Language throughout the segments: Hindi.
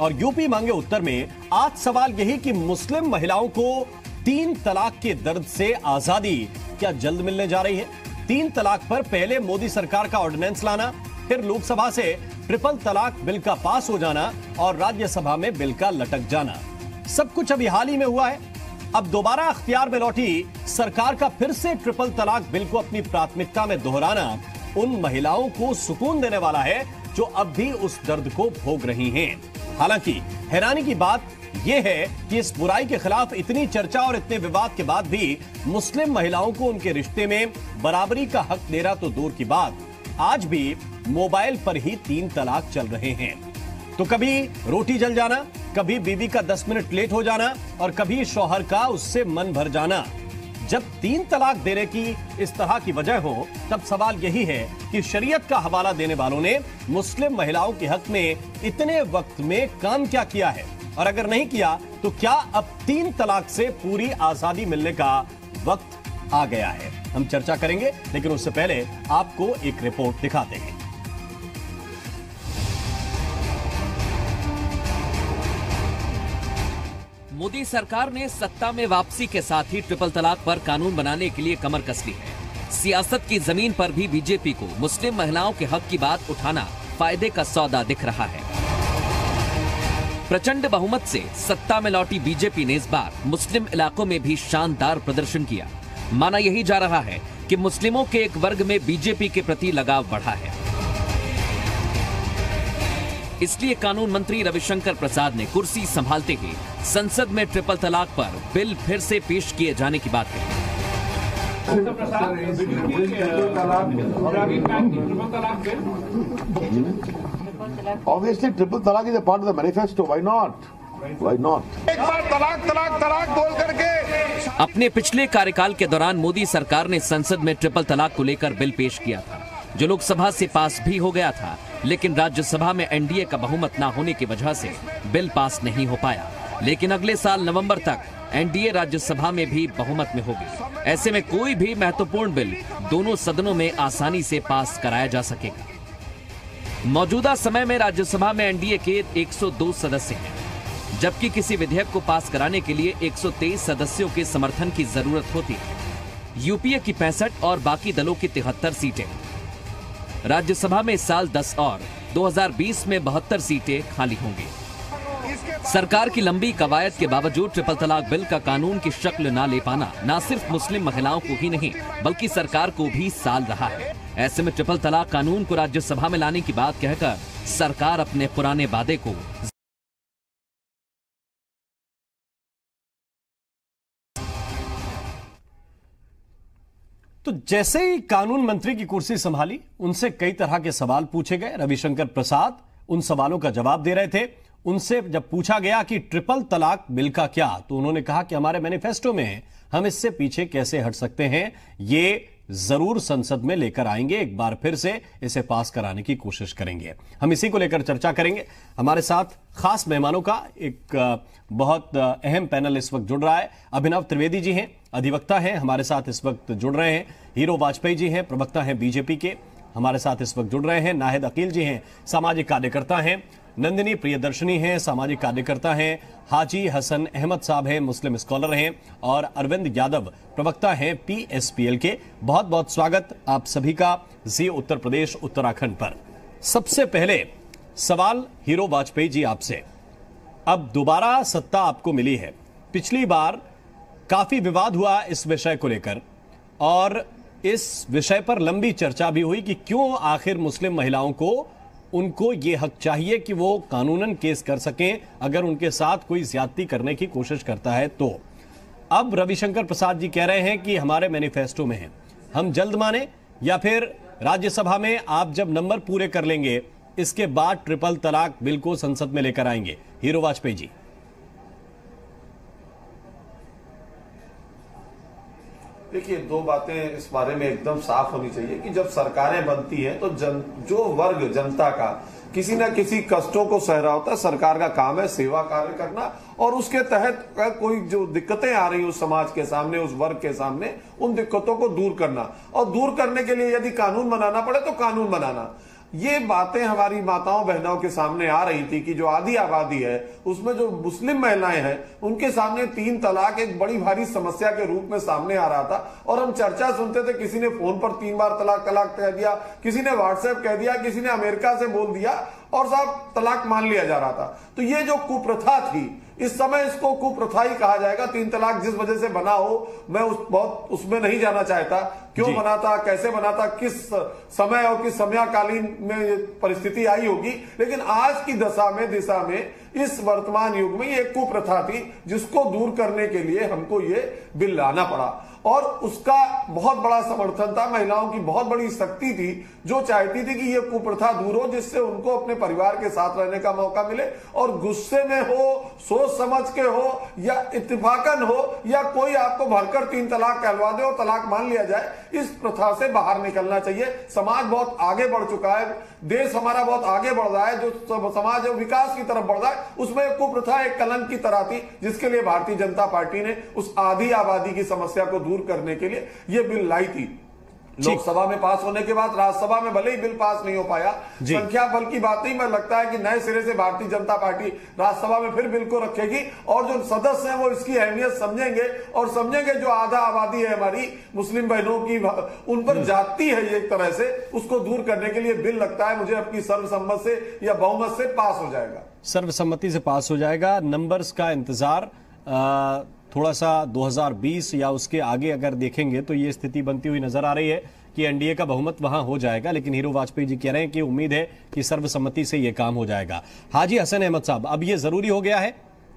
और यूपी मांगे उत्तर में, आज सवाल यही कि मुस्लिम महिलाओं को तीन तलाक के दर्द से आज़ादी क्या जल्द मिलने जा रही है? तीन तलाक पर पहले मोदी सरकार का ऑर्डिनेंस लाना, फिर लोकसभा से ट्रिपल तलाक बिल का पास हो जाना और राज्यसभा में बिल का लटक जाना। सब कुछ अभी हाल ही में हुआ है। अब दोबारा अख्तियार में लौटी सरकार का फिर से ट्रिपल तलाक बिल को अपनी प्राथमिकता में दोहराना उन महिलाओं को सुकून देने वाला है जो अब भी उस दर्द को भोग रही हैं। हालाँकि, हैरानी की बात यह है कि इस बुराई के खिलाफ इतनी चर्चा और इतने विवाद के बाद भी मुस्लिम महिलाओं को उनके रिश्ते में बराबरी का हक देना तो दूर की बात। आज भी मोबाइल पर ही तीन तलाक चल रहे हैं। तो कभी रोटी जल जाना, कभी बीवी का दस मिनट लेट हो जाना और कभी शौहर का उससे मन भर जाना। जब तीन तलाक देने की इस तरह की वजह हो, तब सवाल यही है कि शरीयत का हवाला देने वालों ने मुस्लिम महिलाओं के हक में इतने वक्त में काम क्या किया है? और अगर नहीं किया तो क्या अब तीन तलाक से पूरी आज़ादी मिलने का वक्त आ गया है? हम चर्चा करेंगे, लेकिन उससे पहले आपको एक रिपोर्ट दिखाते हैं। मोदी सरकार ने सत्ता में वापसी के साथ ही ट्रिपल तलाक पर कानून बनाने के लिए कमर कस ली है। सियासत की ज़मीन पर भी बीजेपी को मुस्लिम महिलाओं के हक की बात उठाना फ़ायदे का सौदा दिख रहा है। प्रचंड बहुमत से सत्ता में लौटी बीजेपी ने इस बार मुस्लिम इलाकों में भी शानदार प्रदर्शन किया। माना यही जा रहा है कि मुस्लिमों के एक वर्ग में बीजेपी के प्रति लगाव बढ़ा है। इसलिए कानून मंत्री रविशंकर प्रसाद ने कुर्सी संभालते ही संसद में ट्रिपल तलाक पर बिल फिर से पेश किए जाने की बात कही। Obviously, triple talaq is a part of the manifesto. Why not? Why not? एक बार तलाक तलाक तलाक बोल करके। अपने पिछले कार्यकाल के दौरान मोदी सरकार ने संसद में ट्रिपल तलाक को लेकर बिल पेश किया था। जो लोकसभा से पास भी हो गया था, लेकिन राज्यसभा में एनडीए का बहुमत न होने की वजह से बिल पास नहीं हो पाया। लेकिन अगले साल नवंबर तक एनडीए राज्यसभा में भी बहुमत में होगी। ऐसे में कोई भी महत्वपूर्ण बिल दोनों सदनों में आसानी से पास कराया जा सकेगा। मौजूदा समय में राज्यसभा में एनडीए के 102 सदस्य हैं, जबकि किसी विधेयक को पास कराने के लिए 123 सदस्यों के समर्थन की ज़रूरत होती है। यूपीए की पैंसठ और बाकी दलों की तिहत्तर सीटें। राज्यसभा में इस साल 10 और 2020 में बहत्तर सीटें खाली होंगी। सरकार की लंबी कवायद के बावजूद ट्रिपल तलाक बिल का कानून की शक्ल ना ले पाना न सिर्फ़ मुस्लिम महिलाओं को ही नहीं, बल्कि सरकार को भी साल रहा है। ऐसे में ट्रिपल तलाक कानून को राज्यसभा में लाने की बात कहकर सरकार अपने पुराने वादे को तो जैसे ही कानून मंत्री की कुर्सी संभाली, उनसे कई तरह के सवाल पूछे गए। रविशंकर प्रसाद उन सवालों का जवाब दे रहे थे। उनसे जब पूछा गया कि ट्रिपल तलाक बिल का क्या तो उन्होंने कहा कि हमारे मैनिफेस्टो में हम इससे पीछे कैसे हट सकते हैं? ये ज़रूर संसद में लेकर आएँगे, एक बार फिर से इसे पास कराने की कोशिश करेंगे। हम इसी को लेकर चर्चा करेंगे। हमारे साथ खास मेहमानों का एक बहुत अहम पैनल इस वक्त जुड़ रहा है। अभिनव त्रिवेदी जी हैं, अधिवक्ता हैं, हमारे साथ इस वक्त जुड़ रहे हैं। हीरो वाजपेयी जी हैं, प्रवक्ता हैं बीजेपी के, हमारे साथ इस वक्त जुड़ रहे हैं। नाहिद अकील जी हैं, सामाजिक कार्यकर्ता हैं। नंदिनी प्रियदर्शनी हैं, सामाजिक कार्यकर्ता हैं, हाजी हसन अहमद साहब हैं, मुस्लिम स्कॉलर हैं और अरविंद यादव, प्रवक्ता हैं पीएसपीएल के। बहुत बहुत स्वागत आप सभी का जी उत्तर प्रदेश, उत्तराखंड पर। सबसे पहले सवाल हीरो वाजपेयी जी आपसे। अब दोबारा सत्ता आपको मिली है। पिछली बार काफ़ी विवाद हुआ इस विषय को लेकर और इस विषय पर लंबी चर्चा भी हुई कि क्यों आखिर मुस्लिम महिलाओं को उनको ये हक चाहिए कि वो कानूनन केस कर सकें, अगर उनके साथ कोई ज्यादती करने की कोशिश करता है तो। अब रविशंकर प्रसाद जी कह रहे हैं कि हमारे मैनिफेस्टो में है। हम जल्द माने या फिर राज्यसभा में आप जब नंबर पूरे कर लेंगे, इसके बाद ट्रिपल तलाक बिल को संसद में लेकर आएँगे। हीरो वाजपेयी जी। देखिए, दो बातें इस बारे में एकदम साफ़ होनी चाहिए कि जब सरकारें बनती हैं तो जन, जो वर्ग, जनता का, किसी न किसी कष्टों को सह रहा होता है, सरकार का काम है सेवा कार्य करना, और उसके तहत कोई जो दिक्कतें आ रही उस समाज के सामने, उस वर्ग के सामने, उन दिक्कतों को दूर करना। और दूर करने के लिए यदि कानून बनाना पड़े तो कानून बनाना। ये बातें हमारी माताओं, बहनों के सामने आ रही थी कि जो आधी आबादी है, उसमें जो मुस्लिम महिलाएँ हैं, उनके सामने तीन तलाक एक बड़ी भारी समस्या के रूप में सामने आ रहा था। और हम चर्चा सुनते थे, किसी ने फ़ोन पर तीन बार तलाक तलाक कह दिया, किसी ने व्हाट्सएप कह दिया, किसी ने अमेरिका से बोल दिया, और साहब तलाक मान लिया जा रहा था। तो ये जो कुप्रथा थी इस समय इसको कुप्रथा ही कहा जाएगा। तीन तलाक जिस वजह से बना हो मैं उस बहुत उसमें नहीं जाना चाहता। क्यों बनाता बना था कैसे बनाता किस समय और किस समयकालीन में ये परिस्थिति आई होगी। लेकिन आज की दशा में दिशा में इस वर्तमान युग में ये एक कुप्रथा थी जिसको दूर करने के लिए हमको ये बिल लाना पड़ा। और उसका बहुत बड़ा समर्थन था, महिलाओं की बहुत बड़ी शक्ति थी, जो चाहती थी कि यह कुप्रथा दूर हो, जिससे उनको अपने परिवार के साथ रहने का मौका मिले। और गुस्से में हो, सोच समझ के हो, या इतफाकन हो, या कोई आपको भरकर तीन तलाक कहलवा दे और तलाक मान लिया जाए इस प्रथा से बाहर निकलना चाहिए। समाज बहुत आगे बढ़ चुका है। देश हमारा बहुत आगे बढ़ रहा है। जो समाज है, विकास की तरफ़ बढ़ रहा है। उसमें एक कुप्रथा एक कलंक की तरह थी, जिसके लिए भारतीय जनता पार्टी ने उस आधी आबादी की समस्या को दूर करने के लिए यह बिल लाई थी। लोकसभा में पास होने के बाद राज्यसभा में भले ही बिल पास नहीं हो पाया संख्या बल की बात नहीं मैं लगता है कि नए सिरे से भारतीय जनता पार्टी राज्यसभा में फिर बिल को रखेगी और जो सदस्य हैं वो इसकी अहमियत समझेंगे और समझेंगे जो आधा आबादी है हमारी मुस्लिम बहनों की उन पर जाती है एक तरह से उसको दूर करने के लिए बिल लगता है मुझे अपनी सर्वसम्मत से या बहुमत से पास हो जाएगा। सर्वसम्मति से पास हो जाएगा नंबर्स का इंतज़ार थोड़ा सा 2020 या उसके आगे अगर देखेंगे तो ये स्थिति बनती हुई नज़र आ रही है कि एनडीए का बहुमत वहाँ हो जाएगा, लेकिन हीरो वाजपेयी जी कह रहे हैं कि उम्मीद है कि सर्वसम्मति से ये काम हो जाएगा। हाजी हसन अहमद साहब, अब ये ज़रूरी हो गया है,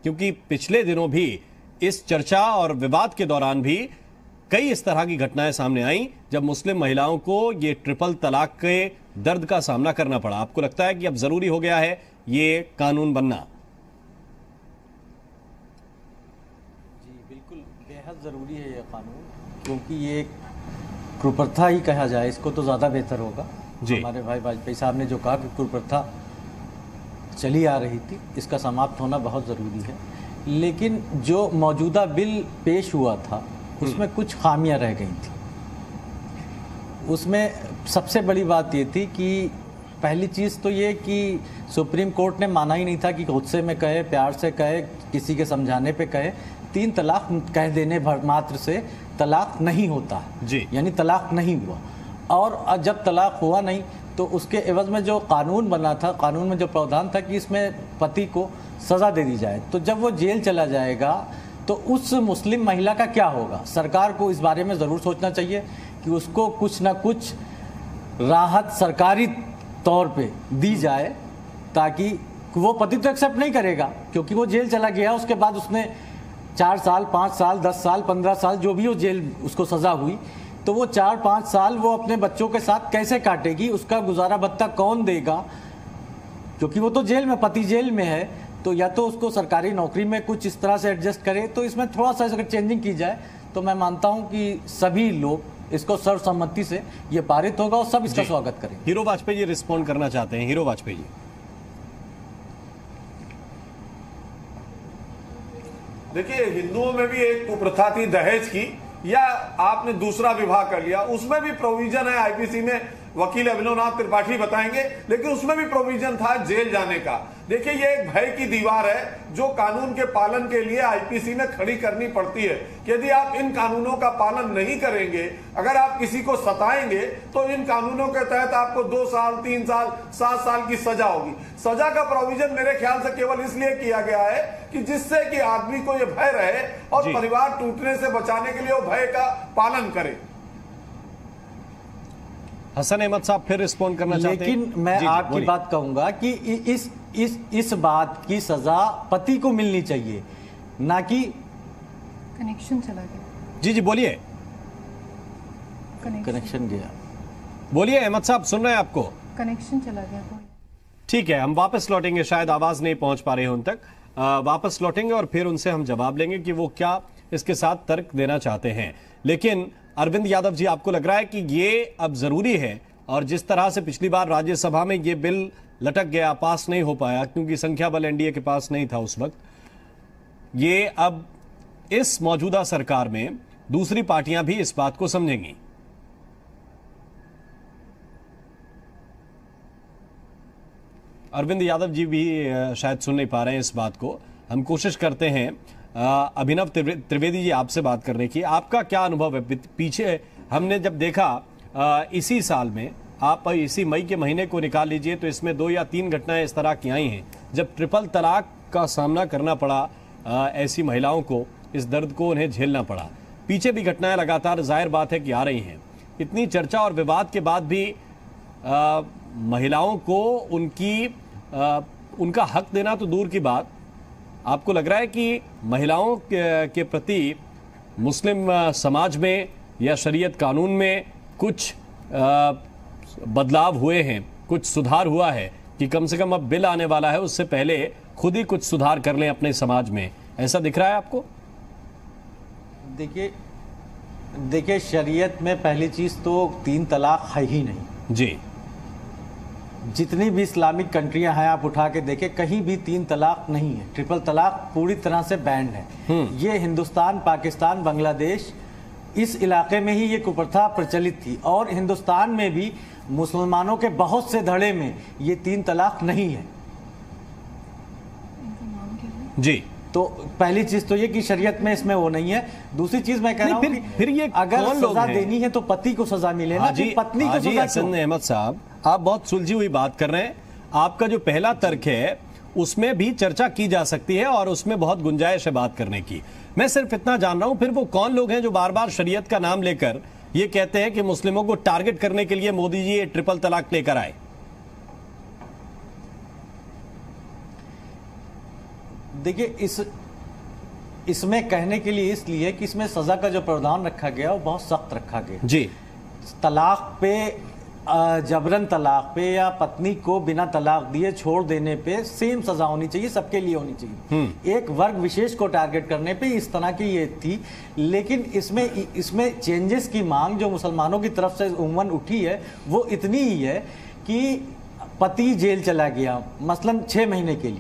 क्योंकि पिछले दिनों भी इस चर्चा और विवाद के दौरान भी कई इस तरह की घटनाएँ सामने आई, जब मुस्लिम महिलाओं को ये ट्रिपल तलाक के दर्द का सामना करना पड़ा। आपको लगता है कि अब ज़रूरी हो गया है ये कानून बनना जी बिल्कुल बेहद ज़रूरी है ये कानून क्योंकि ये एक कुप्रथा ही कहा जाए इसको तो ज़्यादा बेहतर होगा। जी। हमारे भाई वाजपेयी साहब ने जो कहा कि कुप्रथा चली आ रही थी इसका समाप्त होना बहुत ज़रूरी है। लेकिन जो मौजूदा बिल पेश हुआ था उसमें कुछ खामियाँ रह गई थी। उसमें सबसे बड़ी बात ये थी कि पहली चीज़ तो ये कि सुप्रीम कोर्ट ने माना ही नहीं था कि गुस्से में कहे प्यार से कहे किसी के समझाने पे कहे। तीन तलाक कह देने भर मात्र से तलाक नहीं होता। जी। यानी तलाक नहीं हुआ। और जब तलाक हुआ नहीं तो उसके एवज में जो कानून बना था कानून में जो प्रावधान था कि इसमें पति को सज़ा दे दी जाए तो जब वो जेल चला जाएगा तो उस मुस्लिम महिला का क्या होगा? सरकार को इस बारे में ज़रूर सोचना चाहिए कि उसको कुछ ना कुछ राहत सरकारी तौर पे दी जाए ताकि वो पति तो एक्सेप्ट नहीं करेगा क्योंकि वो जेल चला गया उसके बाद उसने चार साल पाँच साल दस साल पंद्रह साल जो भी वो जेल उसको सज़ा हुई तो वो चार पाँच साल वो अपने बच्चों के साथ कैसे काटेगी उसका गुजारा भत्ता कौन देगा? क्योंकि वो तो जेल में पति जेल में है तो या तो उसको सरकारी नौकरी में कुछ इस तरह से एडजस्ट करे तो इसमें थोड़ा सा अगर चेंजिंग की जाए तो मैं मानता हूँ कि सभी लोग इसको सर्वसम्मति से ये पारित होगा और सब इसका स्वागत करें हीरो वाजपेयी जी रिस्पॉन्ड करना चाहते हैं। हीरो वाजपेयी जी। देखिए हिंदुओं में भी एक कुप्रथा थी दहेज की या आपने दूसरा विवाह कर लिया उसमें भी प्रोविज़न है आईपीसी में। वकील अभिनवनाथ त्रिपाठी बताएँगे लेकिन उसमें भी प्रोविज़न था जेल जाने का। देखिए ये एक भय की दीवार है जो कानून के पालन के लिए आईपीसी में खड़ी करनी पड़ती है। यदि आप इन कानूनों का पालन नहीं करेंगे अगर आप किसी को सताएँगे तो इन कानूनों के तहत आपको दो साल तीन साल सात साल की सजा होगी। सजा का प्रोविज़न मेरे ख्याल से केवल इसलिए किया गया है कि जिससे कि आदमी को ये भय रहे और परिवार टूटने से बचाने के लिए वो भय का पालन करे। हसन अहमद साहब फिर रिस्पॉन्ड करना चाहते हैं। लेकिन मैं आपकी बात कहूँगा कि इस इस इस बात की सजा पति को मिलनी चाहिए ना कि कनेक्शन चला गया। जी जी बोलिए। कनेक्शन कनेक्शन गया। बोलिए अहमद साहब सुन रहे हैं आपको? कनेक्शन चला गया ठीक है हम वापस लौटेंगे शायद आवाज़ नहीं पहुँच पा रही है उन तक। आ, वापस लौटेंगे और फिर उनसे हम जवाब लेंगे कि वो क्या इसके साथ तर्क देना चाहते हैं। लेकिन अरविंद यादव जी, आपको लग रहा है कि ये अब ज़रूरी है? और जिस तरह से पिछली बार राज्यसभा में ये बिल लटक गया, पास नहीं हो पाया, क्योंकि संख्या बल एनडीए के पास नहीं था उस वक्त, ये अब इस मौजूदा सरकार में दूसरी पार्टियाँ भी इस बात को समझेंगी। अरविंद यादव जी भी शायद सुन नहीं पा रहे हैं इस बात को। हम कोशिश करते हैं अभिनव त्रिवे- त्रिवेदी जी आपसे बात करने की। आपका क्या अनुभव है? पीछे हमने जब देखा इसी साल में आप इसी मई के महीने को निकाल लीजिए तो इसमें दो या तीन घटनाएँ इस तरह की आई हैं। जब ट्रिपल तलाक का सामना करना पड़ा ऐसी महिलाओं को इस दर्द को उन्हें झेलना पड़ा। पीछे भी घटनाएँ लगातार ज़ाहिर बात है कि आ रही हैं। इतनी चर्चा और विवाद के बाद भी अ, महिलाओं को उनकी अ, उनका हक देना तो दूर की बात आपको लग रहा है कि महिलाओं के, के प्रति मुस्लिम समाज में या शरीयत कानून में कुछ अ, बदलाव हुए हैं कुछ सुधार हुआ है कि कम से कम अब बिल आने वाला है उससे पहले खुद ही कुछ सुधार कर लें अपने समाज में। ऐसा दिख रहा है आपको? देखिए देखिए शरीयत में पहली चीज़ तो तीन तलाक है ही नहीं। जी। जितनी भी इस्लामिक कंट्रियाँ हैं आप उठा के देखें कहीं भी तीन तलाक नहीं है। ट्रिपल तलाक पूरी तरह से बैंड है। ये हिंदुस्तान पाकिस्तान बांग्लादेश इस इलाके में ही ये कुप्रथा प्रचलित थी। और हिंदुस्तान में भी मुसलमानों के बहुत से धड़े में ये तीन तलाक नहीं है। जी। तो पहली चीज़ तो ये कि शरीयत में इसमें वो नहीं है। दूसरी चीज़ मैं कह रहा हूँ फिर- फिर ये अगर सजा देनी है तो पति को सजा मिले ना। कि पत्नी को सजा अहमद साहब आप बहुत सुलझी हुई बात कर रहे हैं। आपका जो पहला तर्क है उसमें भी चर्चा की जा सकती है और उसमें बहुत गुंजाइश है बात करने की। मैं सिर्फ़ इतना जान रहा हूँ फिर वो कौन लोग हैं जो बार बार शरीयत का नाम लेकर ये कहते हैं कि मुस्लिमों को टारगेट करने के लिए मोदी जी ये ट्रिपल तलाक लेकर आए। देखिए इस इसमें कहने के लिए इसलिए कि इसमें सजा का जो प्रावधान रखा गया वो बहुत सख्त रखा गया। जी। तलाक पे जबरन तलाक पे या पत्नी को बिना तलाक दिए छोड़ देने पे सेम सजा होनी चाहिए सबके लिए होनी चाहिए। एक वर्ग विशेष को टारगेट करने पे इस तरह की ये थी लेकिन इसमें इसमें चेंजेस की मांग जो मुसलमानों की तरफ़ से उमन उठी है वो इतनी ही है कि पति जेल चला गया मसलन छः महीने के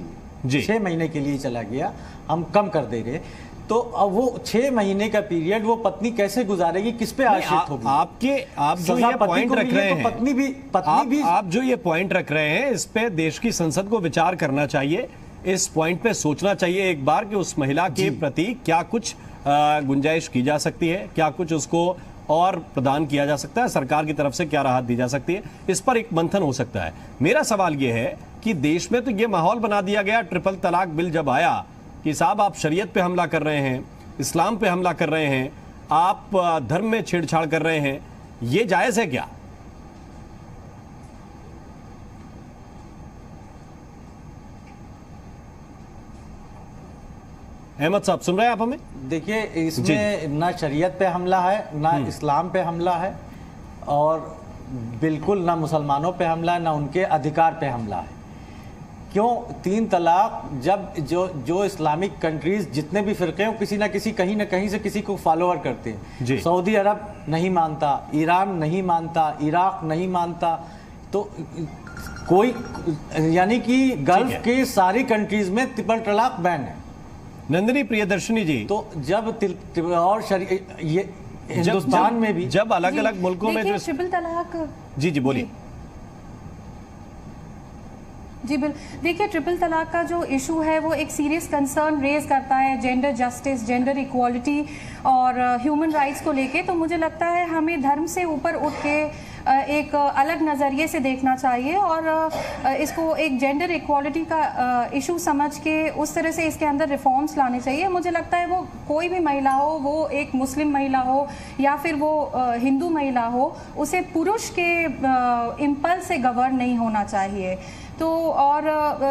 जी। लिए छह महीने के लिए चला गया हम कम कर दे रहे। तो अब वो छह महीने का पीरियड वो पत्नी कैसे गुजारेगी? किस पे आश्रित होगी? आपके आप जो ये पॉइंट रख रहे तो हैं पत्नी भी पत्नी आप, भी आप जो ये पॉइंट रख रहे हैं इस पे देश की संसद को विचार करना चाहिए। इस पॉइंट पे सोचना चाहिए एक बार कि उस महिला के प्रति क्या कुछ गुंजाइश की जा सकती है क्या कुछ उसको और प्रदान किया जा सकता है सरकार की तरफ़ से क्या राहत दी जा सकती है इस पर एक मंथन हो सकता है। मेरा सवाल यह है कि देश में तो ये माहौल बना दिया गया ट्रिपल तलाक बिल जब आया कि साहब आप शरीयत पे हमला कर रहे हैं इस्लाम पे हमला कर रहे हैं आप धर्म में छेड़छाड़ कर रहे हैं ये जायज़ है क्या? अहमद साहब सुन रहे हैं आप हमें? देखिए इसमें ना शरीयत पे हमला है ना हम्म। इस्लाम पे हमला है और बिल्कुल ना मुसलमानों पे हमला है ना उनके अधिकार पे हमला है। क्यों तीन तलाक जब जो जो इस्लामिक कंट्रीज़ जितने भी फिरके हैं किसी ना किसी कहीं ना कहीं से किसी को फॉलोअर करते। हैं। सऊदी अरब नहीं मानता ईरान नहीं मानता इराक नहीं मानता तो कोई यानी कि गल्फ के सारी कंट्रीज़ में ट्रिपल तलाक बैन है। नंदिनी प्रियदर्शनी जी। तो जब तिल, तिल, और ये हिंदुस्तान में भी जब अलग अलग मुल्कों में ट्रिपल तलाक जी जी बोलिए। जी बिल देखिए ट्रिपल तलाक का जो इशू है वो एक सीरियस कंसर्न रेज करता है जेंडर जस्टिस जेंडर इक्वालिटी और ह्यूमन uh, राइट्स को लेके। तो मुझे लगता है हमें धर्म से ऊपर उठ के अ, एक अलग नज़रिए से देखना चाहिए और अ, इसको एक जेंडर इक्वालिटी का इशू समझ के उस तरह से इसके अंदर रिफॉर्म्स लाने चाहिए। मुझे लगता है वो कोई भी महिला हो वो एक मुस्लिम महिला हो या फिर वो हिंदू महिला हो उसे पुरुष के इम्पल से गवर्न नहीं होना चाहिए। तो और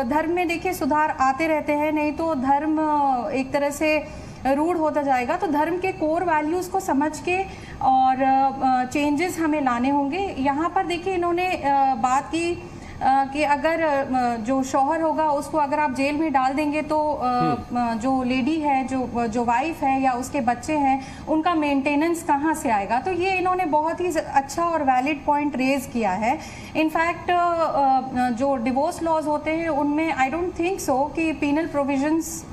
धर्म में देखिए सुधार आते रहते हैं, नहीं तो धर्म एक तरह से रूढ़ होता जाएगा। तो धर्म के कोर वैल्यूज़ को समझ के और चेंजेस हमें लाने होंगे। यहाँ पर देखिए इन्होंने बात की कि अगर जो शौहर होगा उसको अगर आप जेल में डाल देंगे तो अ, जो लेडी है जो जो वाइफ है या उसके बच्चे हैं उनका मेंटेनेंस कहाँ से आएगा? तो ये इन्होंने बहुत ही अच्छा और वैलिड पॉइंट रेज किया है। इनफैक्ट जो डिवोर्स लॉज होते हैं उनमें आई डोंट थिंक सो कि पीनल प्रोविजंस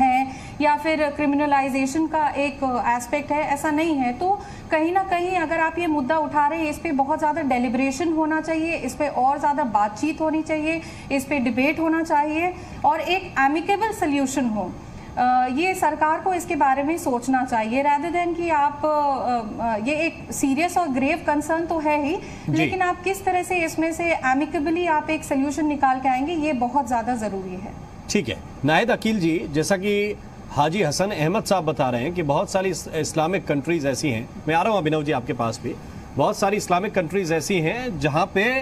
हैं या फिर क्रिमिनलाइजेशन का एक एस्पेक्ट है ऐसा नहीं है। तो कहीं ना कहीं अगर आप ये मुद्दा उठा रहे हैं इस पर बहुत ज़्यादा डेलिब्रेशन होना चाहिए इस पर और ज़्यादा बातचीत होनी चाहिए इस पर डिबेट होना चाहिए और एक एमिकेबल सोल्यूशन हो। ये सरकार को इसके बारे में सोचना चाहिए। Rather देन कि आप अ, ये एक सीरियस और ग्रेव कंसर्न तो है ही लेकिन आप किस तरह से इसमें से एमिकेबली आप एक सोल्यूशन निकाल के आएँगे ये बहुत ज़्यादा ज़रूरी है। ठीक है। नाहिद अकील जी जैसा कि हाजी हसन अहमद साहब बता रहे हैं कि बहुत सारी इस्लामिक कंट्रीज़ ऐसी हैं। मैं आ रहा हूँ अभिनव जी आपके पास भी। बहुत सारी इस्लामिक कंट्रीज़ ऐसी हैं जहाँ पे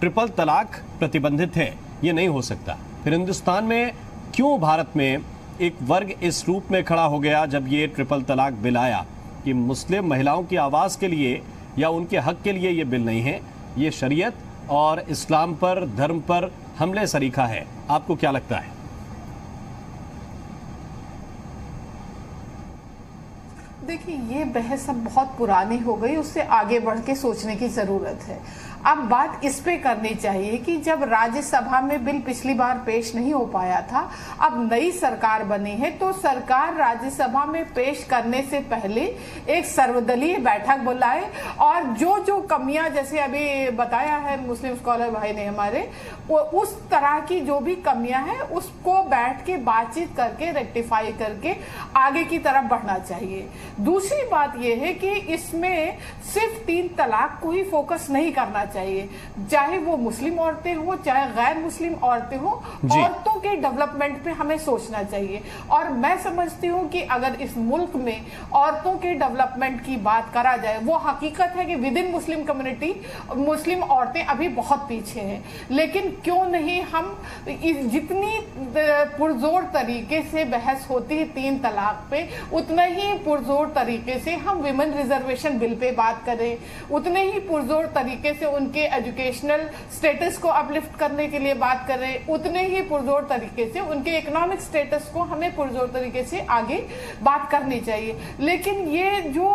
ट्रिपल तलाक प्रतिबंधित है। ये नहीं हो सकता। फिर हिंदुस्तान में क्यों भारत में एक वर्ग इस रूप में खड़ा हो गया जब ये ट्रिपल तलाक बिल आया? कि मुस्लिम महिलाओं की आवाज़ के लिए या उनके हक के लिए ये बिल नहीं है? ये शरीयत और इस्लाम पर, धर्म पर हमले सरीखा है। आपको क्या लगता है? देखिए, ये बहस अब बहुत पुरानी हो गई, उससे आगे बढ़ के सोचने की ज़रूरत है। अब बात इस पे करनी चाहिए कि जब राज्यसभा में बिल पिछली बार पेश नहीं हो पाया था, अब नई सरकार बनी है तो सरकार राज्यसभा में पेश करने से पहले एक सर्वदलीय बैठक बुलाए और जो जो कमियाँ, जैसे अभी बताया है मुस्लिम स्कॉलर भाई ने हमारे उस तरह की जो भी कमियाँ हैं उसको बैठ के बातचीत करके रेक्टिफाई करके आगे की तरफ़ बढ़ना चाहिए। दूसरी बात यह है कि इसमें सिर्फ़ तीन तलाक को ही फोकस नहीं करना चाहिए। चाहे वो मुस्लिम औरतें हो चाहे गैर मुस्लिम औरतें हो औरतों के डेवलपमेंट पे हमें सोचना चाहिए। और मैं समझती हूँ कि अगर इस मुल्क में औरतों के डेवलपमेंट की बात करा जाए वो हकीकत है कि विद इन मुस्लिम कम्युनिटी मुस्लिम औरतें अभी बहुत पीछे हैं। लेकिन क्यों नहीं हम जितनी पुरजोर तरीके से बहस होती है तीन तलाक पे, उतना ही पुरजोर तरीके से हम विमेन रिजर्वेशन बिल पे बात करें। उतने ही पुरजोर तरीके से उनके एजुकेशनल स्टेटस को अपलिफ्ट करने के लिए बात करें। उतने ही पुरजोर तरीके से उनके इकोनॉमिक स्टेटस को हमें पुरजोर तरीके से आगे बात करनी चाहिए। लेकिन ये जो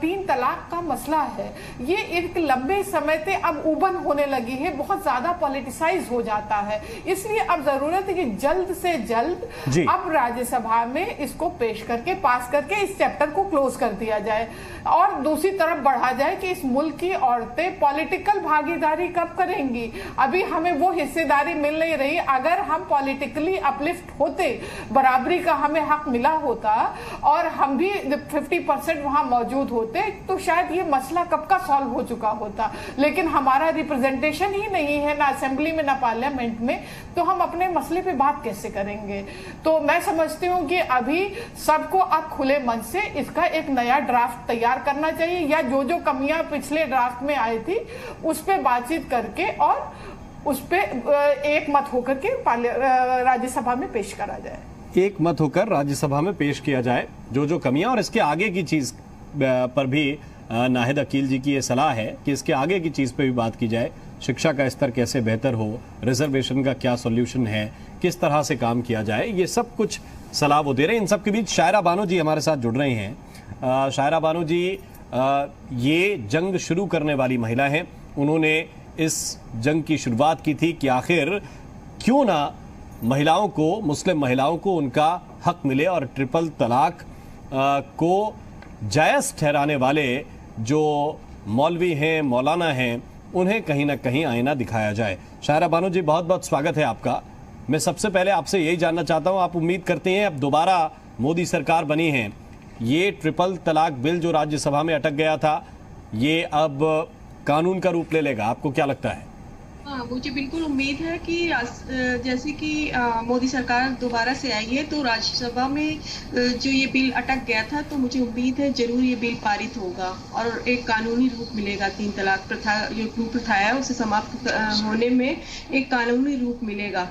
तीन तलाक का मसला है, ये एक लंबे समय से अब उबन होने लगी है। बहुत ज़्यादा पॉलिटिसाइज हो जाता है। इसलिए अब ज़रूरत है कि जल्द से जल्द अब राज्यसभा में इसको पेश करके पास करके इस चैप्टर को क्लोज कर दिया जाए। और दूसरी तरफ़ बढ़ा जाए कि इस मुल्क की औरतें पॉलिटिकल भागीदारी कब करेंगी? अभी हमें वो हिस्सेदारी मिल नहीं रही। अगर हम पॉलिटिकली अपलिफ्ट होते बराबरी का हमें हक मिला होता और हम भी 50 परसेंट वहाँ मौजूद होते तो शायद ये मसला कब का सॉल्व हो चुका होता। लेकिन हमारा रिप्रेजेंटेशन ही नहीं है ना असेंबली में ना पार्लियामेंट में तो हम अपने मसले पे बात कैसे करेंगे? तो मैं समझती हूँ कि अभी सबको अब खुले मन से इसका एक नया ड्राफ्ट तैयार करना चाहिए या जो जो कमियाँ पिछले ड्राफ्ट में आई थी उस पर बातचीत करके और उस पे अ, एक मत होकर के राज्यसभा में पेश करा जाए। एक मत होकर राज्यसभा में पेश किया जाए जो जो कमियाँ और इसके आगे की चीज़ पर भी नाहिद अकील जी की ये सलाह है कि इसके आगे की चीज़ पे भी बात की जाए। शिक्षा का स्तर कैसे बेहतर हो रिजर्वेशन का क्या सॉल्यूशन है किस तरह से काम किया जाए ये सब कुछ सलाह वो दे रहे हैं। इन सब के बीच शायरा बानो जी हमारे साथ जुड़ रहे हैं। शायरा बानो जी अ, ये जंग शुरू करने वाली महिला हैं। उन्होंने इस जंग की शुरुआत की थी कि आखिर क्यों ना महिलाओं को मुस्लिम महिलाओं को उनका हक मिले और ट्रिपल तलाक अ, को जायज़ ठहराने वाले जो मौलवी हैं मौलाना हैं उन्हें कहीं ना कहीं आईना दिखाया जाए। शाहरा बानो जी, बहुत बहुत स्वागत है आपका। मैं सबसे पहले आपसे यही जानना चाहता हूँ, आप उम्मीद करते हैं अब दोबारा मोदी सरकार बनी है। ये ट्रिपल तलाक बिल जो राज्यसभा में अटक गया था, ये अब कानून का रूप ले लेगा। आपको क्या लगता है? हाँ मुझे बिल्कुल उम्मीद है कि जैसे कि मोदी सरकार दोबारा से आई है तो राज्यसभा में जो ये बिल अटक गया था तो मुझे उम्मीद है ज़रूर ये बिल पारित होगा और एक कानूनी रूप मिलेगा तीन तलाक प्रथा जो कुप्रथा है, उसे समाप्त होने में एक कानूनी रूप मिलेगा।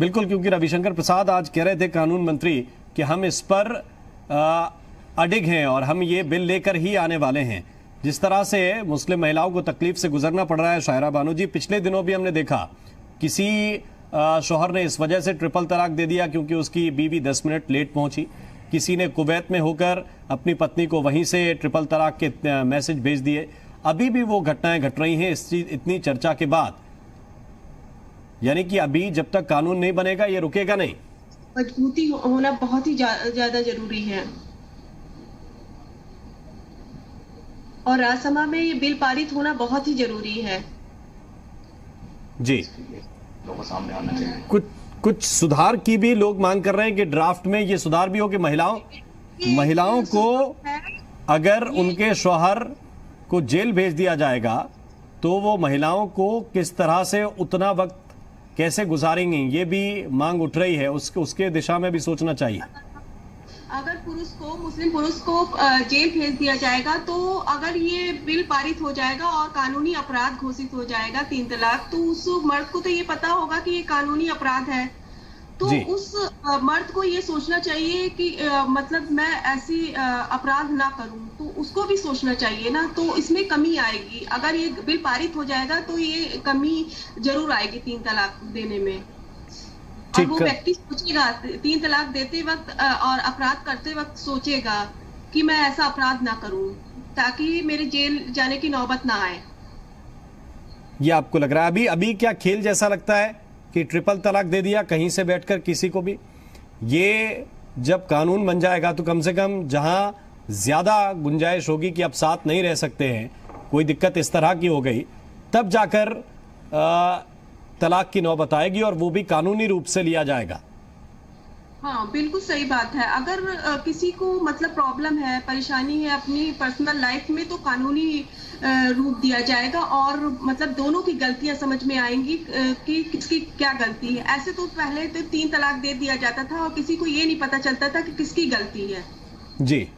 बिल्कुल, क्योंकि रविशंकर प्रसाद आज कह रहे थे कानून मंत्री कि हम इस पर अडिग हैं और हम ये बिल लेकर ही आने वाले हैं। जिस तरह से मुस्लिम महिलाओं को तकलीफ़ से गुजरना पड़ रहा है, शायरा बानो जी, पिछले दिनों भी हमने देखा, किसी शौहर ने इस वजह से ट्रिपल तलाक दे दिया क्योंकि उसकी बीवी दस मिनट लेट पहुँची। किसी ने कुवैत में होकर अपनी पत्नी को वहीं से ट्रिपल तलाक के मैसेज भेज दिए। अभी भी वो घटनाएँ घट रही हैं, इस इतनी चर्चा के बाद। यानी कि अभी जब तक कानून नहीं बनेगा, ये रुकेगा नहीं। मजबूती होना बहुत ही ज्या- ज़्यादा ज़रूरी है। और राज्यसभा में ये बिल पारित होना बहुत ही ज़रूरी है। जी। लोगों सामने आना चाहिए। कुछ कुछ सुधार की भी लोग मांग कर रहे हैं कि ड्राफ्ट में ये सुधार भी हो कि महिलाओं महिलाओं को अगर उनके शौहर को जेल भेज दिया जाएगा तो वो महिलाओं को किस तरह से उतना वक्त कैसे गुजारेंगी ये भी मांग उठ रही है। उसके उसके दिशा में भी सोचना चाहिए। अगर पुरुष को मुस्लिम पुरुष को जेल भेज दिया जाएगा तो अगर ये बिल पारित हो जाएगा और कानूनी अपराध घोषित हो जाएगा तीन तलाक तो उस मर्द को तो ये पता होगा कि ये कानूनी अपराध है। तो उस मर्द को ये सोचना चाहिए कि मतलब मैं ऐसी अपराध ना करूँ तो उसको भी सोचना चाहिए ना तो इसमें कमी आएगी। अगर ये बिल पारित हो जाएगा तो ये कमी ज़रूर आएगी तीन तलाक देने में। और वो व्यक्ति सोचेगा तीन तलाक देते वक्त और अपराध करते वक्त सोचेगा कि मैं ऐसा अपराध ना करूँ ताकि मेरे जेल जाने की नौबत ना आए। ये आपको लग रहा है। अभी अभी क्या खेल जैसा लगता है कि ट्रिपल तलाक दे दिया कहीं से बैठकर किसी को भी? ये जब कानून बन जाएगा तो कम से कम जहाँ ज़्यादा गुंजाइश होगी कि अब साथ नहीं रह सकते हैं कोई दिक्कत इस तरह की हो गई तब जाकर अ, तलाक की नौबत आएगी और वो भी कानूनी रूप से लिया जाएगा। हाँ बिल्कुल सही बात है। अगर किसी को मतलब प्रॉब्लम है परेशानी है अपनी पर्सनल लाइफ में तो कानूनी रूप दिया जाएगा और मतलब दोनों की गलतियाँ समझ में आएँगी कि किसकी क्या गलती है। ऐसे तो पहले तो तीन तलाक दे दिया जाता था और किसी को ये नहीं पता चलता था कि किसकी गलती है। जी।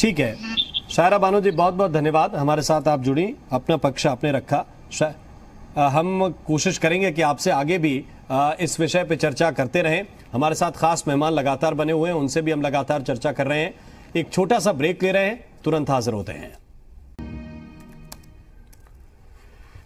ठीक है। शायरा बानो जी बहुत बहुत धन्यवाद। हमारे साथ आप जुड़ी अपना पक्ष आपने रखा। हम कोशिश करेंगे कि आपसे आगे भी इस विषय पर चर्चा करते रहें। हमारे साथ खास मेहमान लगातार बने हुए हैं, उनसे भी हम लगातार चर्चा कर रहे हैं। एक छोटा सा ब्रेक ले रहे हैं, तुरंत हाजिर होते हैं।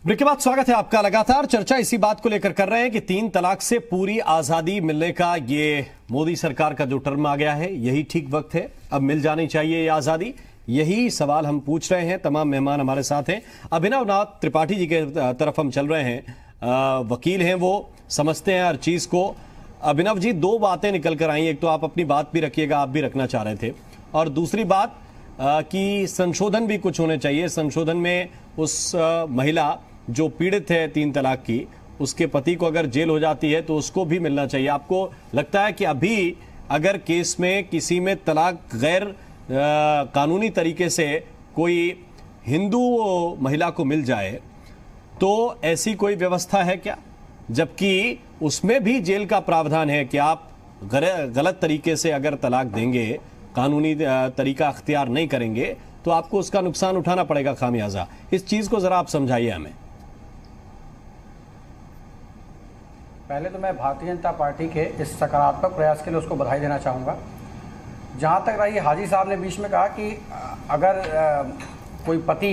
ब्रेक के बाद स्वागत है आपका लगातार। चर्चा इसी बात को लेकर कर रहे हैं कि तीन तलाक से पूरी आज़ादी मिलने का ये मोदी सरकार का जो टर्म आ गया है, यही ठीक वक्त है। अब मिल जानी चाहिए ये आज़ादी। यही सवाल हम पूछ रहे हैं। तमाम मेहमान हमारे साथ हैं। अभिनव नाथ त्रिपाठी जी के तरफ़ हम चल रहे हैं। अ, वकील हैं वो समझते हैं हर चीज़ को। अभिनव जी दो बातें निकल कर आई। एक तो आप अपनी बात भी रखिएगा आप भी रखना चाह रहे थे। और दूसरी बात कि संशोधन भी कुछ होने चाहिए। संशोधन में उस अ, महिला जो पीड़ित है तीन तलाक की उसके पति को अगर जेल हो जाती है तो उसको भी मिलना चाहिए। आपको लगता है कि अभी अगर केस में किसी में तलाक गैर कानूनी तरीके से कोई हिंदू महिला को मिल जाए तो ऐसी कोई व्यवस्था है क्या? जबकि उसमें भी जेल का प्रावधान है कि आप गलत तरीके से अगर तलाक देंगे, कानूनी तरीका अख्तियार नहीं करेंगे तो आपको उसका नुकसान उठाना पड़ेगा खामियाजा इस चीज़ को जरा आप समझाइए हमें। पहले तो मैं भारतीय जनता पार्टी के इस सकारात्मक प्रयास के लिए उसको बधाई देना चाहूँगा। जहाँ तक रही हाजी साहब ने बीच में कहा कि अगर कोई पति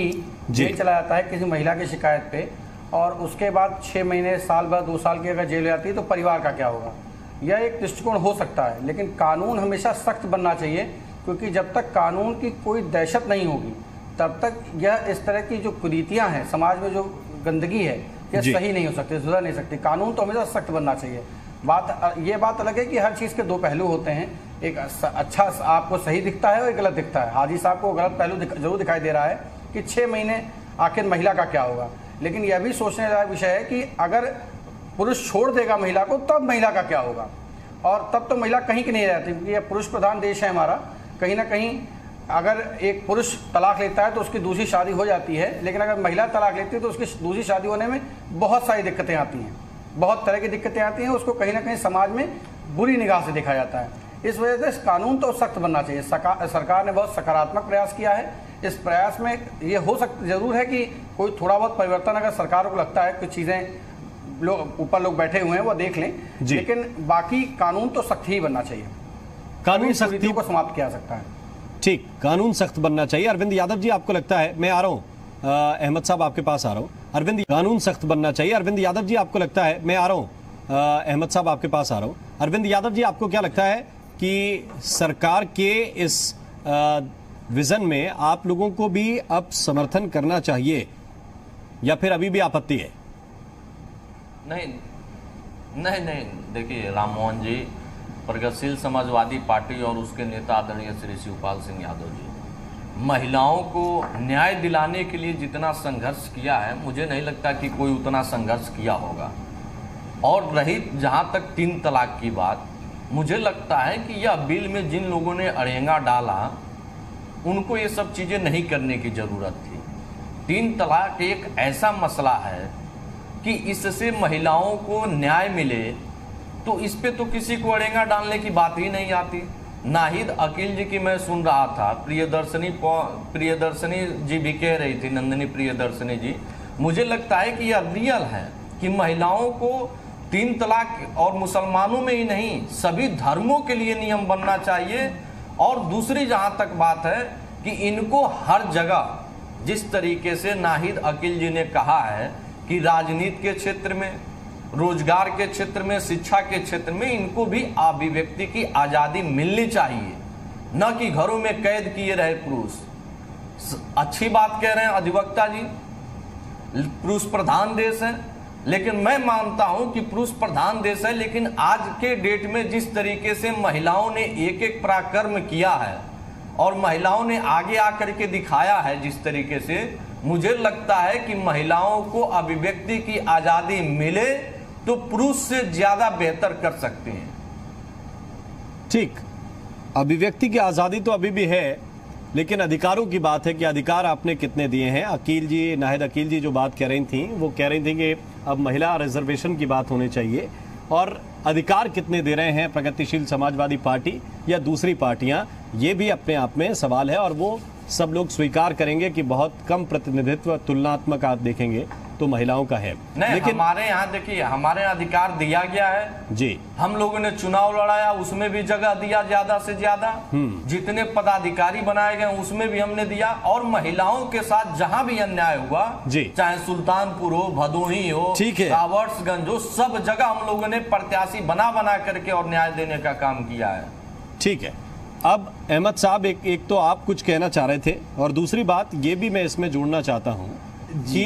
जेल चला जाता है किसी महिला की शिकायत पे और उसके बाद छः महीने साल भर दो साल की अगर जेल हो जाती है तो परिवार का क्या होगा? यह एक दृष्टिकोण हो सकता है लेकिन कानून हमेशा सख्त बनना चाहिए क्योंकि जब तक कानून की कोई दहशत नहीं होगी तब तक यह इस तरह की जो कुरीतियाँ हैं समाज में जो गंदगी है यह सही नहीं हो सकती सुधर नहीं सकती। कानून तो हमेशा सख्त बनना चाहिए। बात ये बात अलग है कि हर चीज़ के दो पहलू होते हैं। एक अच्छा आपको सही दिखता है और एक गलत दिखता है। हाजी साहब को गलत पहलू दिख, ज़रूर दिखाई दे रहा है कि छः महीने आखिर महिला का क्या होगा। लेकिन यह भी सोचने वाला विषय है कि अगर पुरुष छोड़ देगा महिला को तब महिला का क्या होगा? और तब तो महिला कहीं की नहीं रहती। क्योंकि यह पुरुष प्रधान देश है हमारा। कहीं ना कहीं अगर एक पुरुष तलाक लेता है तो उसकी दूसरी शादी हो जाती है। लेकिन अगर महिला तलाक लेती है तो उसकी दूसरी शादी होने में बहुत सारी दिक्कतें आती हैं। बहुत तरह की दिक्कतें आती हैं उसको कहीं ना कहीं समाज में बुरी निगाह से देखा जाता है। इस वजह से इस कानून तो सख्त बनना चाहिए। सका, सरकार ने बहुत सकारात्मक प्रयास किया है। इस प्रयास में ये हो सकता ज़रूर है कि कोई थोड़ा बहुत परिवर्तन अगर सरकार को लगता है कुछ चीज़ें लोग ऊपर लोग बैठे हुए हैं वो देख लें। लेकिन बाकी कानून तो सख्त ही बनना चाहिए। कानून सख्ती को समाप्त किया जा सकता है। ठीक कानून सख्त बनना चाहिए। अरविंद यादव जी आपको लगता है मैं आ रहा हूँ। अहमद साहब आपके पास आ रहा हूँ। अरविंद, कानून सख्त बनना चाहिए। अरविंद यादव जी, आपको लगता है, मैं आ रहा हूँ। अहमद साहब आपके पास आ रहा हूँ। अरविंद यादव जी, आपको क्या लगता है कि सरकार के इस विजन में आप लोगों को भी अब समर्थन करना चाहिए, या फिर अभी भी आपत्ति है? नहीं नहीं नहीं। देखिए राम मोहन जी, प्रगतिशील समाजवादी पार्टी और उसके नेता आदरणीय श्री शिवपाल सिंह यादव जी। महिलाओं को न्याय दिलाने के लिए जितना संघर्ष किया है, मुझे नहीं लगता कि कोई उतना संघर्ष किया होगा। और रही जहाँ तक तीन तलाक की बात, मुझे लगता है कि यह बिल में जिन लोगों ने अड़ेंगा डाला, उनको ये सब चीज़ें नहीं करने की ज़रूरत थी। तीन तलाक एक ऐसा मसला है कि इससे महिलाओं को न्याय मिले तो इस पर तो किसी को अड़ेंगा डालने की बात ही नहीं आती। नाहिद अकील जी की मैं सुन रहा था। प्रियदर्शनी प्रियदर्शनी जी भी कह रही थी, नंदिनी प्रियदर्शनी जी। मुझे लगता है कि यह रियल है कि महिलाओं को तीन तलाक और मुसलमानों में ही नहीं, सभी धर्मों के लिए नियम बनना चाहिए। और दूसरी जहाँ तक बात है कि इनको हर जगह, जिस तरीके से नाहिद अकील जी ने कहा है कि राजनीति के क्षेत्र में रोज़गार के क्षेत्र में, शिक्षा के क्षेत्र में इनको भी अभिव्यक्ति की आज़ादी मिलनी चाहिए। न कि घरों में कैद किए रहे पुरुष। अच्छी बात कह रहे हैं अधिवक्ता जी, पुरुष प्रधान देश है, लेकिन मैं मानता हूँ कि पुरुष प्रधान देश है, लेकिन आज के डेट में जिस तरीके से महिलाओं ने एक एक पराक्रम किया है, और महिलाओं ने आगे आकर के दिखाया है जिस तरीके से, मुझे लगता है कि महिलाओं को अभिव्यक्ति की आज़ादी मिले तो पुरुष से ज़्यादा बेहतर कर सकते हैं। ठीक। अभिव्यक्ति की आज़ादी तो अभी भी है, लेकिन अधिकारों की बात है कि अधिकार आपने कितने दिए हैं। अकील जी, नाहिद अकील जी जो बात कह रही थी, वो कह रही थी कि अब महिला रिजर्वेशन की बात होनी चाहिए, और अधिकार कितने दे रहे हैं प्रगतिशील समाजवादी पार्टी या दूसरी पार्टियाँ, ये भी अपने आप में सवाल है, और वो सब लोग स्वीकार करेंगे कि बहुत कम प्रतिनिधित्व तुलनात्मक आप देखेंगे तो महिलाओं का है। नहीं लेकिन हमारे यहाँ देखिए हमारे यहाँ अधिकार दिया गया है। जी। हम लोगों ने चुनाव लड़ाया उसमें भी जगह दिया ज़्यादा से ज़्यादा। जितने पदाधिकारी बनाए गए उसमें भी हमने दिया। और महिलाओं के साथ जहाँ भी अन्याय हुआ जी। चाहे सुल्तानपुर हो भदोही हो ठीक है। रावर्ट्सगंज हो सब जगह हम लोगों ने प्रत्याशी बना बना करके और न्याय देने का काम किया है। ठीक है। अब अहमद साहब, एक एक तो आप कुछ कहना चाह रहे थे और दूसरी बात ये भी मैं इसमें जोड़ना चाहता हूँ कि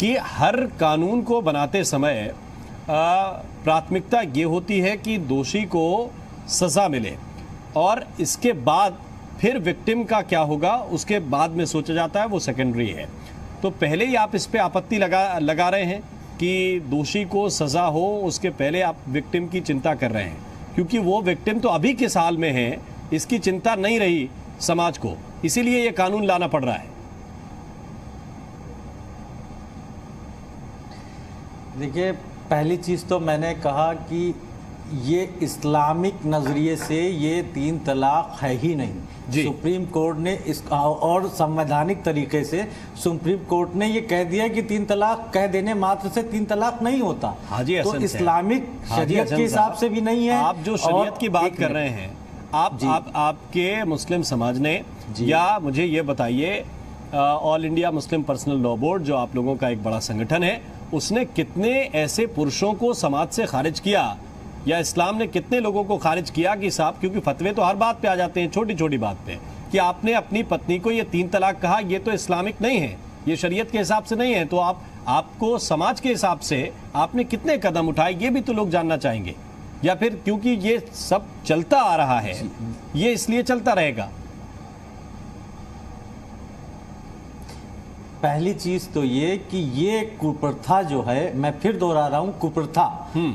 कि हर कानून को बनाते समय प्राथमिकता ये होती है कि दोषी को सज़ा मिले और इसके बाद फिर विक्टिम का क्या होगा, उसके बाद में सोचा जाता है वो सेकेंडरी है। तो पहले ही आप इस पर आपत्ति लगा लगा रहे हैं कि दोषी को सज़ा हो, उसके पहले आप विक्टिम की चिंता कर रहे हैं। क्योंकि वो विक्टिम तो अभी के साल में है, इसकी चिंता नहीं रही समाज को। इसीलिए ये कानून लाना पड़ रहा है। देखिए, पहली चीज़ तो मैंने कहा कि ये इस्लामिक नज़रिए से ये तीन तलाक है ही नहीं। सुप्रीम कोर्ट ने इस और संवैधानिक तरीके से सुप्रीम कोर्ट ने ये कह दिया कि तीन तलाक कह देने मात्र से तीन तलाक नहीं होता। हाँ जी तो इस्लामिक शरीयत के हिसाब से भी नहीं है आप जो शरीयत की बात कर रहे हैं आप आप आपके मुस्लिम समाज ने या मुझे ये बताइए All India Muslim Personal Law Board जो आप लोगों का एक बड़ा संगठन है उसने कितने ऐसे पुरुषों को समाज से खारिज किया? या इस्लाम ने कितने लोगों को खारिज किया कि साहब, क्योंकि फतवे तो हर बात पे आ जाते हैं, छोटी छोटी बात पे। कि आपने अपनी पत्नी को ये तीन तलाक कहा, ये तो इस्लामिक नहीं है, ये शरीयत के हिसाब से नहीं है। तो आप, आपको समाज के हिसाब से आपने कितने कदम उठाए, ये भी तो लोग जानना चाहेंगे। या फिर क्योंकि ये सब चलता आ रहा है, ये इसलिए चलता रहेगा। पहली चीज़ तो ये कि ये कुप्रथा जो है मैं फिर दोहरा रहा हूँ कुप्रथा।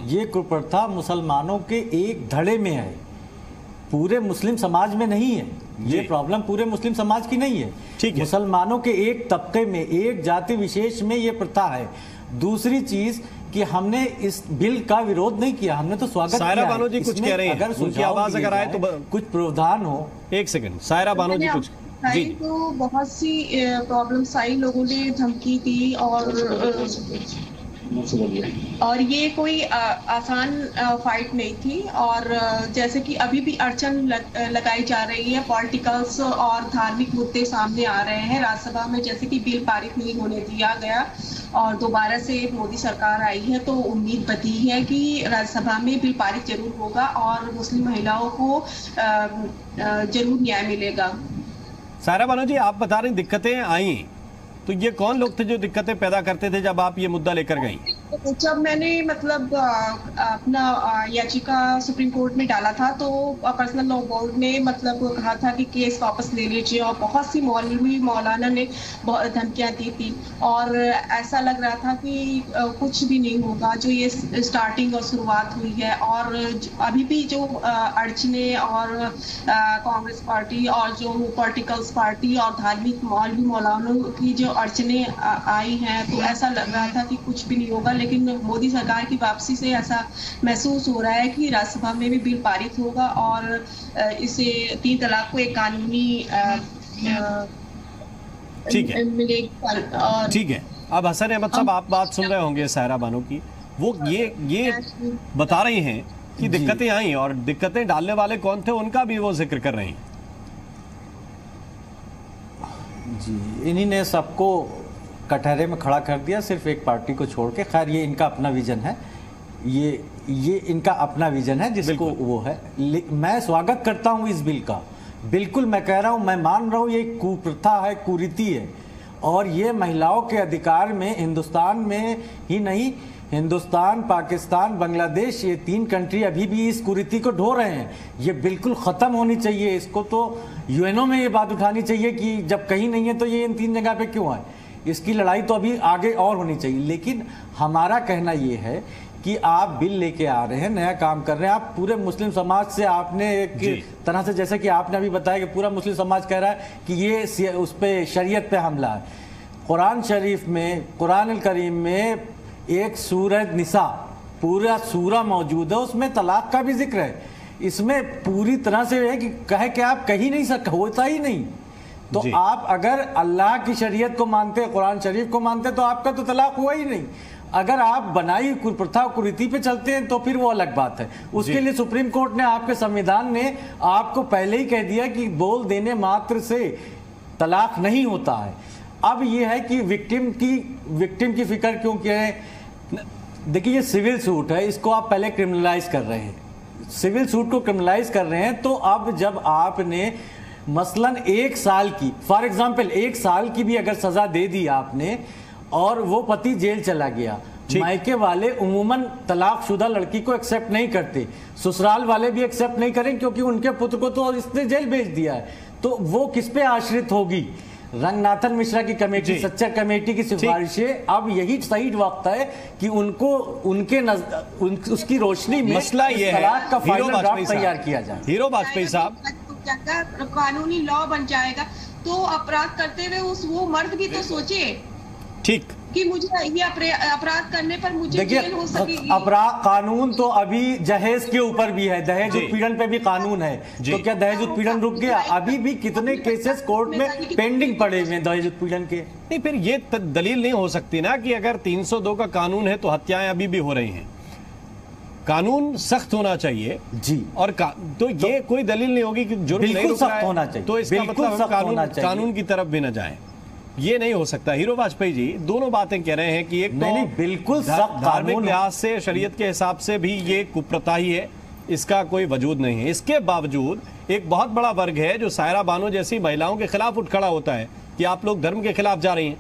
ये कुप्रथा मुसलमानों के एक धड़े में है। पूरे मुस्लिम समाज में नहीं है। ये प्रॉब्लम पूरे मुस्लिम समाज की नहीं है। ठीक है। मुसलमानों के एक तबके में एक जाति विशेष में ये प्रथा है। दूसरी चीज़ कि हमने इस बिल का विरोध नहीं किया हमने तो स्वागत सायरा बानो जी कुछ कह रहे हैं। अगर आवाज़ अगर आए तो कुछ प्रावधान हो। एक सेकंड सायरा बानो जी कुछ तो बहुत सी प्रॉब्लम्स आई लोगों ने धमकी दी और और ये कोई आ, आसान आ, फाइट नहीं थी और जैसे कि अभी भी अड़चन लग, लगाई जा रही है पॉलिटिकल्स और धार्मिक मुद्दे सामने आ रहे हैं। राज्यसभा में जैसे कि बिल पारित नहीं होने दिया गया और दोबारा से मोदी सरकार आई है तो उम्मीद बती है कि राज्यसभा में बिल पारित ज़रूर होगा और मुस्लिम महिलाओं को ज़रूर न्याय मिलेगा। सारा बानो जी, आप बता रहे दिक्कतें आई। तो ये कौन लोग थे जो दिक्कतें पैदा करते थे जब आप ये मुद्दा लेकर गई? जब मैंने मतलब अपना याचिका सुप्रीम कोर्ट में डाला था तो पर्सनल लॉ बोर्ड ने मतलब कहा था कि केस वापस ले लीजिए, और बहुत सी मौलवी, मौलाना ने धमकियाँ दी थी। और ऐसा लग रहा था कि कुछ भी नहीं होगा, जो ये स्टार्टिंग और शुरुआत हुई है, और अभी भी जो अड़चने और कांग्रेस पार्टी और जो पॉलिटिकल्स पार्टी और धार्मिक मौलवी, मौलानों की जो अड़चने आई हैं तो ऐसा लग रहा था कि कुछ भी नहीं होगा लेकिन मोदी सरकार की वापसी से ऐसा महसूस हो रहा है कि राज्यसभा में भी बिल पारित होगा और इसे तीन तलाक को एक कानूनी ठीक है। मिलेगी। ठीक है। अब हसन अहमद साहब आप बात सुन रहे होंगे सायरा बानो की। वो ये ये बता रही हैं कि दिक्कतें आई और दिक्कतें डालने वाले कौन थे उनका भी वो ज़िक्र कर रही हैं। जी इन्हीं ने सबको कटहरे में खड़ा कर दिया सिर्फ़ एक पार्टी को छोड़ के। खैर ये इनका अपना विजन है। ये ये इनका अपना विजन है जिसको वो है। मैं स्वागत करता हूँ इस बिल का। बिल्कुल मैं कह रहा हूँ मैं मान रहा हूँ ये कुप्रथा है कुरीति है। और ये महिलाओं के अधिकार में हिंदुस्तान में ही नहीं हिंदुस्तान पाकिस्तान बांग्लादेश ये तीन कंट्री अभी भी इस कुरीति को ढो रहे हैं। ये बिल्कुल खत्म होनी चाहिए। इसको तो यूएनओ में ये बात उठानी चाहिए कि जब कहीं नहीं है तो ये इन तीन जगह पे क्यों है इसकी लड़ाई तो अभी आगे और होनी चाहिए। लेकिन हमारा कहना ये है कि आप बिल लेके आ रहे हैं नया काम कर रहे हैं। आप पूरे मुस्लिम समाज से आपने एक तरह से जैसे कि आपने अभी बताया कि पूरा मुस्लिम समाज कह रहा है कि ये उस पर शरीयत पे हमला है। कुरान शरीफ में कुरान करीम में एक सूरत निसा पूरा सूरा मौजूद है। उसमें तलाक का भी ज़िक्र है। इसमें पूरी तरह से है कि कहे कि आप कहीं नहीं सक होता ही नहीं। तो आप अगर अल्लाह की शरीयत को मानते कुरान शरीफ को मानते तो आपका तो तलाक हुआ ही नहीं। अगर आप बनाई कुप्रथा कुरीति पे चलते हैं तो फिर वो अलग बात है। उसके लिए सुप्रीम कोर्ट ने आपके संविधान ने आपको पहले ही कह दिया कि बोल देने मात्र से तलाक नहीं होता है। अब ये है कि विक्टिम की विक्टिम की फ़िक्र क्यों है? देखिए ये सिविल सूट है इसको आप पहले क्रिमिनलाइज कर रहे हैं। सिविल सूट को क्रिमिनलाइज कर रहे हैं तो अब जब आपने मसलन एक साल की। फॉर एग्ज़ाम्पल एक साल की भी अगर सजा दे दी आपने और वो पति जेल चला गया मायके वाले उमूमन तलाकशुदा लड़की को एक्सेप्ट नहीं करते। ससुराल वाले भी एक्सेप्ट नहीं करें क्योंकि उनके पुत्र को तो इसने जेल भेज दिया है। तो वो किस पे आश्रित होगी? रंगनाथन मिश्रा की कमेटी। सच्चा कमेटी की सिफारिशें अब यही सही वक्त है कि उनको उनके नज, उन, उसकी रोशनी में मसला इस ये है। का हीरो फाइनल ड्राफ्ट तैयार किया जाए। हीरो वाजपेयी साहब जाएगा कानूनी लॉ बन जाएगा। तो अपराध करते हुए उस वो मर्द भी तो सोचे ठीक। कि मुझे ये अपराध करने पर मुझे जेल हो देखिए सकेगी। अपराध कानून तो अभी जहेज के ऊपर भी है। दहेज उत्पीड़न पे भी कानून है। जी। तो क्या दहेज उत्पीड़न रुक गया? अभी भी कितने केसेस कोर्ट में पेंडिंग पड़े हुए हैं दहेज उत्पीड़न के। नहीं फिर ये दलील नहीं हो सकती ना कि अगर 302 का कानून है तो हत्याएँ अभी भी हो रही हैं। कानून सख्त होना चाहिए। जी। और का, तो ये तो, कोई दलील नहीं होगी कि जुर्म नहीं सख्त होना चाहिए, तो इसका मतलब हम कानून कानून की तरफ़ भी न जाए। ये नहीं हो सकता। हीरो वाजपेयी जी दोनों बातें कह रहे हैं कि एक नहीं, तो नहीं, बिल्कुल धार्मिक लिहाज से शरीयत के हिसाब से भी ये कुप्रता ही है। इसका कोई वजूद नहीं है। इसके बावजूद एक बहुत बड़ा वर्ग है जो सायरा बानो जैसी महिलाओं के खिलाफ उठ खड़ा होता है कि आप लोग धर्म के खिलाफ जा रही हैं।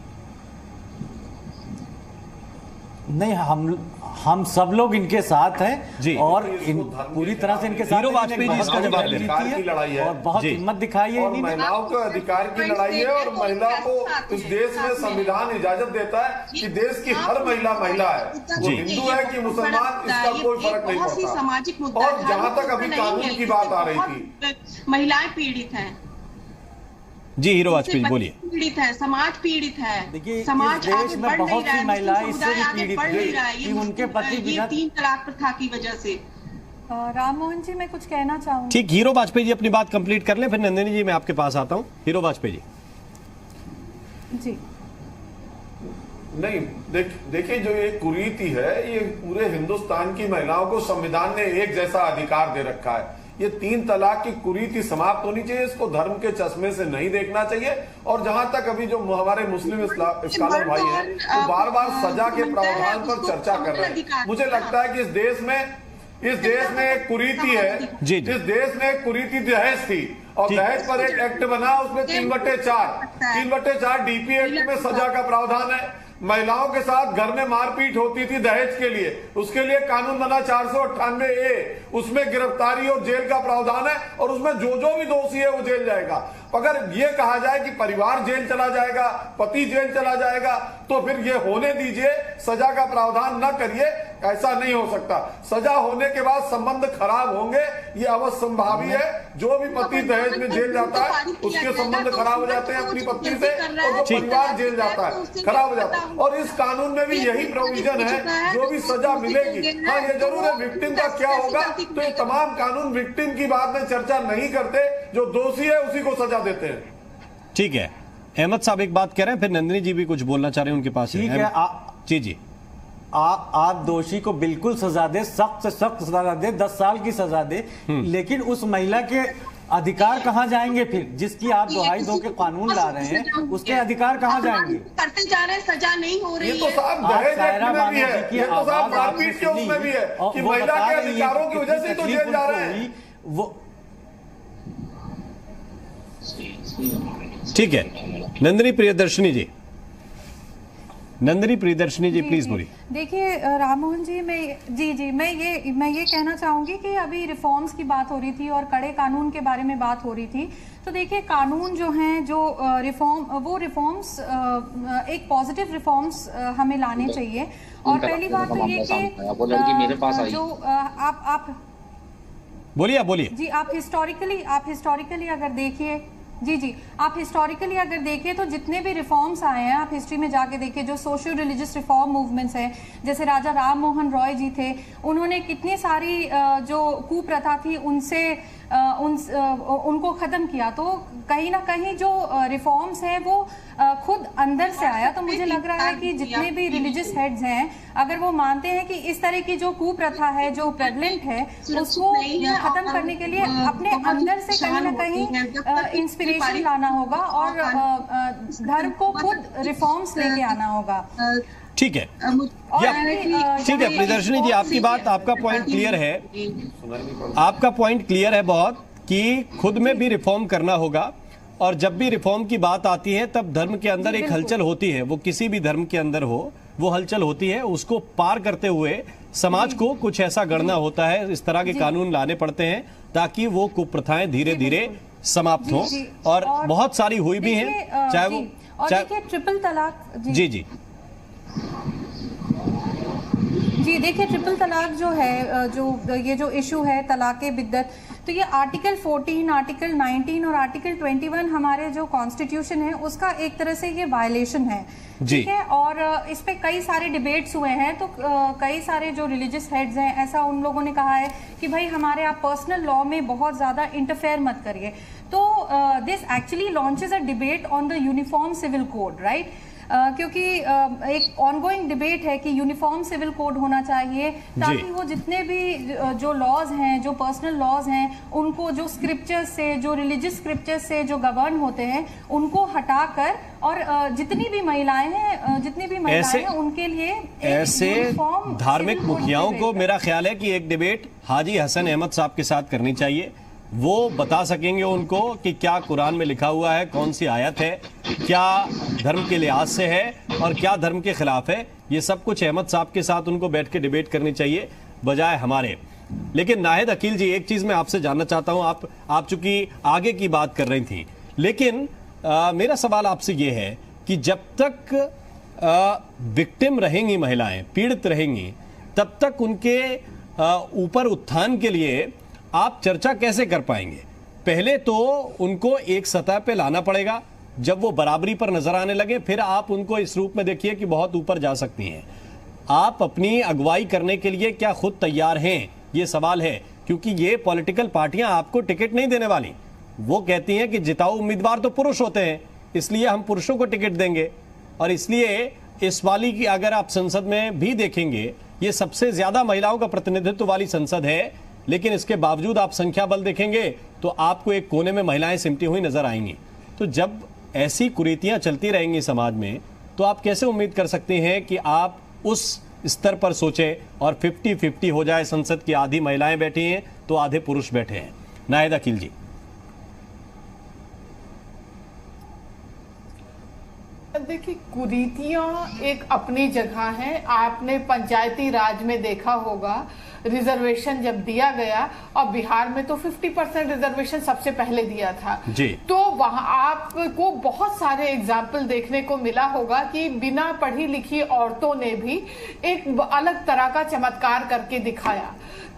नहीं हम हम सब लोग इनके साथ हैं जी। और इन पूरी तरह से इनके साथ हैं। वाजपेयी जी इसका जवाब दें। की लड़ाई है। और बहुत हिम्मत दिखाई है महिलाओं के अधिकार की लड़ाई है और महिला को इस देश में संविधान इजाज़त देता है कि देश की हर महिला महिला है वो जी। हिंदू है कि मुसलमान इसका कोई फ़र्क नहीं पड़ता सामाजिक मुद्दा और जहाँ तक अभी कानून की बात आ रही थी महिलाएँ पीड़ित हैं जी हीरो वाजपेयी बोलिए। पीड़ित है समाज पीड़ित है। देखिए, इस समाज देश आगे में बढ़ बहुत सी महिलाएँ इससे भी पीड़ित हैं है, उनके पति ये बिना- तीन तलाक प्रथा की वजह से। राम मोहन जी मैं कुछ कहना चाहूँगी ठीक हीरो वाजपेयी जी अपनी बात कंप्लीट कर ले फिर नंदिनी जी मैं आपके पास आता हूँ। हीरो वाजपेयी जी। जी। नहीं देख देखिए जो ये कुरीति है ये पूरे हिंदुस्तान की महिलाओं को संविधान ने एक जैसा अधिकार दे रखा है। ये तीन तलाक की कुरीति समाप्त होनी चाहिए इसको धर्म के चश्मे से नहीं देखना चाहिए। और जहाँ तक अभी जो हमारे मुस्लिम स्कॉलर भाई हैं वो तो बार बार सजा के प्रावधान पर चर्चा कर रहे हैं। मुझे लगता है कि इस देश में इस देश में एक कुरीति है। जी, जी। इस देश में एक कुरीति दहेज थी और दहेज पर एक एक्ट बना उसमें तीन बट्टे चार। तीन बटे चार डीपी एक्ट में सजा का प्रावधान है। महिलाओं के साथ घर में मारपीट होती थी दहेज के लिए। उसके लिए कानून बना चार सौ अट्ठानवे ए। उसमें गिरफ्तारी और जेल का प्रावधान है और उसमें जो जो भी दोषी है वो जेल जाएगा। अगर ये कहा जाए कि परिवार जेल चला जाएगा पति जेल चला जाएगा तो फिर ये होने दीजिए सजा का प्रावधान न करिए ऐसा नहीं हो सकता। सजा होने के बाद संबंध खराब होंगे ये अवश्यंभावी है। जो भी पति दहेज में जेल जाता है उसके संबंध खराब हो जाते हैं अपनी पत्नी से और जो परिवार जेल जाता है खराब हो जाता है। और इस कानून में भी यही प्रोविज़न है जो भी सजा मिलेगी। हाँ ये ज़रूर है विक्टिम का क्या होगा? तो ये तमाम कानून विक्टिम की बात में चर्चा नहीं करते जो दोषी है उसी को सजा देते हैं। ठीक है। अहमद साहब एक बात कह रहे हैं फिर नंदिनी जी भी कुछ बोलना चाह रहे हैं उनके पास। ठीक है आ- जी जी। आ, आप दोषी को बिल्कुल सजा दे सख्त से सख्त सजा दे दस साल की सजा दे लेकिन उस महिला के अधिकार कहाँ जाएँगे फिर? जिसकी आप दुहाई दो के कानून ला रहे हैं उसके अधिकार कहाँ जाएँगे? करते जा रहे हैं सजा नहीं हो रही ये तो है। साहब दहेज सायरा एक्ट में भी है। ये तो साहब मारपीट के उसमें भी है कि महिला के अधिकारों की वजह से तो जेल जा रहे हैं। वो ठीक है। नंदिनी प्रियदर्शनी जी। नंदिनी प्रियदर्शनी जी प्लीज़ बोलिए। देखिए राममोहन जी मैं जी जी मैं ये मैं ये कहना चाहूँगी कि अभी रिफॉर्म्स की बात हो रही थी और कड़े कानून के बारे में बात हो रही थी। तो देखिए कानून जो हैं जो रिफॉर्म वो रिफॉर्म्स एक पॉजिटिव रिफॉर्म्स हमें लाने चाहिए। और पहली बात तो ये कि आया। वो लड़की मेरे पास आई। जो आप आप बोलिए बोलिए। जी आप हिस्टोरिकली आप हिस्टोरिकली अगर देखिए जी जी। आप हिस्टोरिकली अगर देखिए तो जितने भी रिफॉर्म्स आए हैं, आप हिस्ट्री में जाके देखिए जो सोशल रिलीजियस रिफॉर्म मूवमेंट्स हैं, जैसे राजा राम मोहन रॉय जी थे, उन्होंने कितनी सारी जो कुप्रथा थी, उनसे उन उनको खत्म किया। तो कहीं ना कहीं जो रिफॉर्म्स है, वो खुद अंदर से आया। तो मुझे लग रहा है कि जितने भी रिलीजियस हेड्स हैं, अगर वो मानते हैं कि इस तरह की जो कुप्रथा है, जो प्रेवलेंट है, उसको खत्म करने के लिए अपने अंदर से कहीं ना कहीं इंस्पिरेशन लाना होगा और धर्म को खुद रिफॉर्म्स लेके आना होगा। ठीक है। ठीक है ये प्रियदर्शनी जी आपकी बात आपका पॉइंट क्लियर है? आपका पॉइंट क्लियर है बहुत कि खुद में भी रिफॉर्म करना होगा और जब भी रिफॉर्म की बात आती है तब धर्म के अंदर एक हलचल होती है। वो किसी भी धर्म के अंदर हो वो हलचल होती है उसको पार करते हुए समाज को कुछ ऐसा गढ़ना होता है इस तरह के कानून लाने पड़ते हैं ताकि वो कुप्रथाएँ धीरे धीरे समाप्त हो और और बहुत सारी हुई भी है। चाहे वो चाहे ट्रिपल तलाक जी। जी जी। देखिए ट्रिपल तलाक जो है जो ये जो इशू है तलाक बिद्दत तो ये आर्टिकल 14 आर्टिकल 19 और आर्टिकल 21 हमारे जो कॉन्स्टिट्यूशन है उसका एक तरह से ये वायलेशन है। ठीक है? और इस पे कई सारे डिबेट्स हुए हैं तो कई सारे जो रिलीजियस हेड्स हैं ऐसा उन लोगों ने कहा है कि भाई हमारे आप पर्सनल लॉ में बहुत ज़्यादा इंटरफेयर मत करिए। तो this actually launches a debate on the uniform civil code right क्योंकि एक ऑनगोइंग डिबेट है कि यूनिफॉर्म सिविल कोड होना चाहिए ताकि वो जितने भी जो लॉज हैं जो पर्सनल लॉज हैं उनको जो स्क्रिप्चर्स से जो रिलीजियस स्क्रिप्चर्स से जो गवर्न होते हैं उनको हटाकर और जितनी भी महिलाएँ हैं जितनी भी महिलाएँ हैं उनके लिए ऐसे धार्मिक मुखियाओं को मेरा ख्याल है कि एक डिबेट हाजी हसन अहमद साहब के साथ करनी चाहिए। वो बता सकेंगे उनको कि क्या कुरान में लिखा हुआ है कौन सी आयत है क्या धर्म के लिहाज से है और क्या धर्म के खिलाफ है। ये सब कुछ अहमद साहब के साथ उनको बैठ के डिबेट करनी चाहिए बजाय हमारे। लेकिन नाहिद अकील जी एक चीज़ मैं आपसे जानना चाहता हूँ आप आप चूँकि आगे की बात कर रही थी लेकिन आ, मेरा सवाल आपसे ये है कि जब तक विक्टिम रहेंगी महिलाएँ पीड़ित रहेंगी तब तक उनके ऊपर उत्थान के लिए आप चर्चा कैसे कर पाएँगे? पहले तो उनको एक सतह पे लाना पड़ेगा। जब वो बराबरी पर नज़र आने लगे, फिर आप उनको इस रूप में देखिए कि बहुत ऊपर जा सकती हैं। आप अपनी अगुवाई करने के लिए क्या खुद तैयार हैं? ये सवाल है, क्योंकि ये पॉलिटिकल पार्टियाँ आपको टिकट नहीं देने वाली। वो कहती हैं कि जिताऊ उम्मीदवार तो पुरुष होते हैं, इसलिए हम पुरुषों को टिकट देंगे। और इसलिए इस वाली की अगर आप संसद में भी देखेंगे, ये सबसे ज़्यादा महिलाओं का प्रतिनिधित्व वाली संसद है लेकिन इसके बावजूद आप संख्या बल देखेंगे तो आपको एक कोने में महिलाएँ सिमटी हुई नज़र आएँगी। तो जब ऐसी कुरीतियाँ चलती रहेंगी समाज में तो आप कैसे उम्मीद कर सकते हैं कि आप उस स्तर पर सोचे और 50 50 हो जाए संसद की आधी महिलाएँ बैठी हैं तो आधे पुरुष बैठे हैं। नायद अकील जी। देखिए, कुरीतियाँ एक अपनी जगह है। आपने पंचायती राज में देखा होगा रिजर्वेशन जब दिया गया और बिहार में तो 50 परसेंट रिजर्वेशन सबसे पहले दिया था। जी। तो वहाँ आपको बहुत सारे एग्ज़ाम्पल देखने को मिला होगा कि बिना पढ़ी लिखी औरतों ने भी एक अलग तरह का चमत्कार करके दिखाया।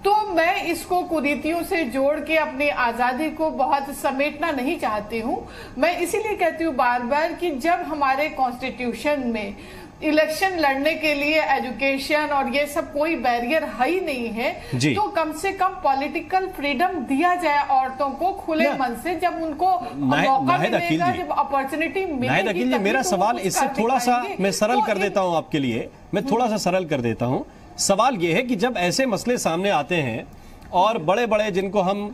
तो मैं इसको कुरीतियों से जोड़ के अपनी आज़ादी को बहुत समेटना नहीं चाहती हूँ। मैं इसीलिए कहती हूँ बार बार कि जब हमारे कॉन्स्टिट्यूशन में इलेक्शन लड़ने के लिए एजुकेशन और ये सब कोई बैरियर है ही नहीं है। तो कम से कम पॉलिटिकल फ्रीडम दिया जाए औरतों को खुले मन से जब उनको मौका मिलेगा जब अपॉर्चुनिटी मिलेगी मेरा तो सवाल इससे थोड़ा सा मैं सरल तो कर देता हूँ आपके लिए। मैं थोड़ा सा सरल कर देता हूँ। सवाल ये है कि जब ऐसे मसले सामने आते हैं और बड़े बड़े जिनको हम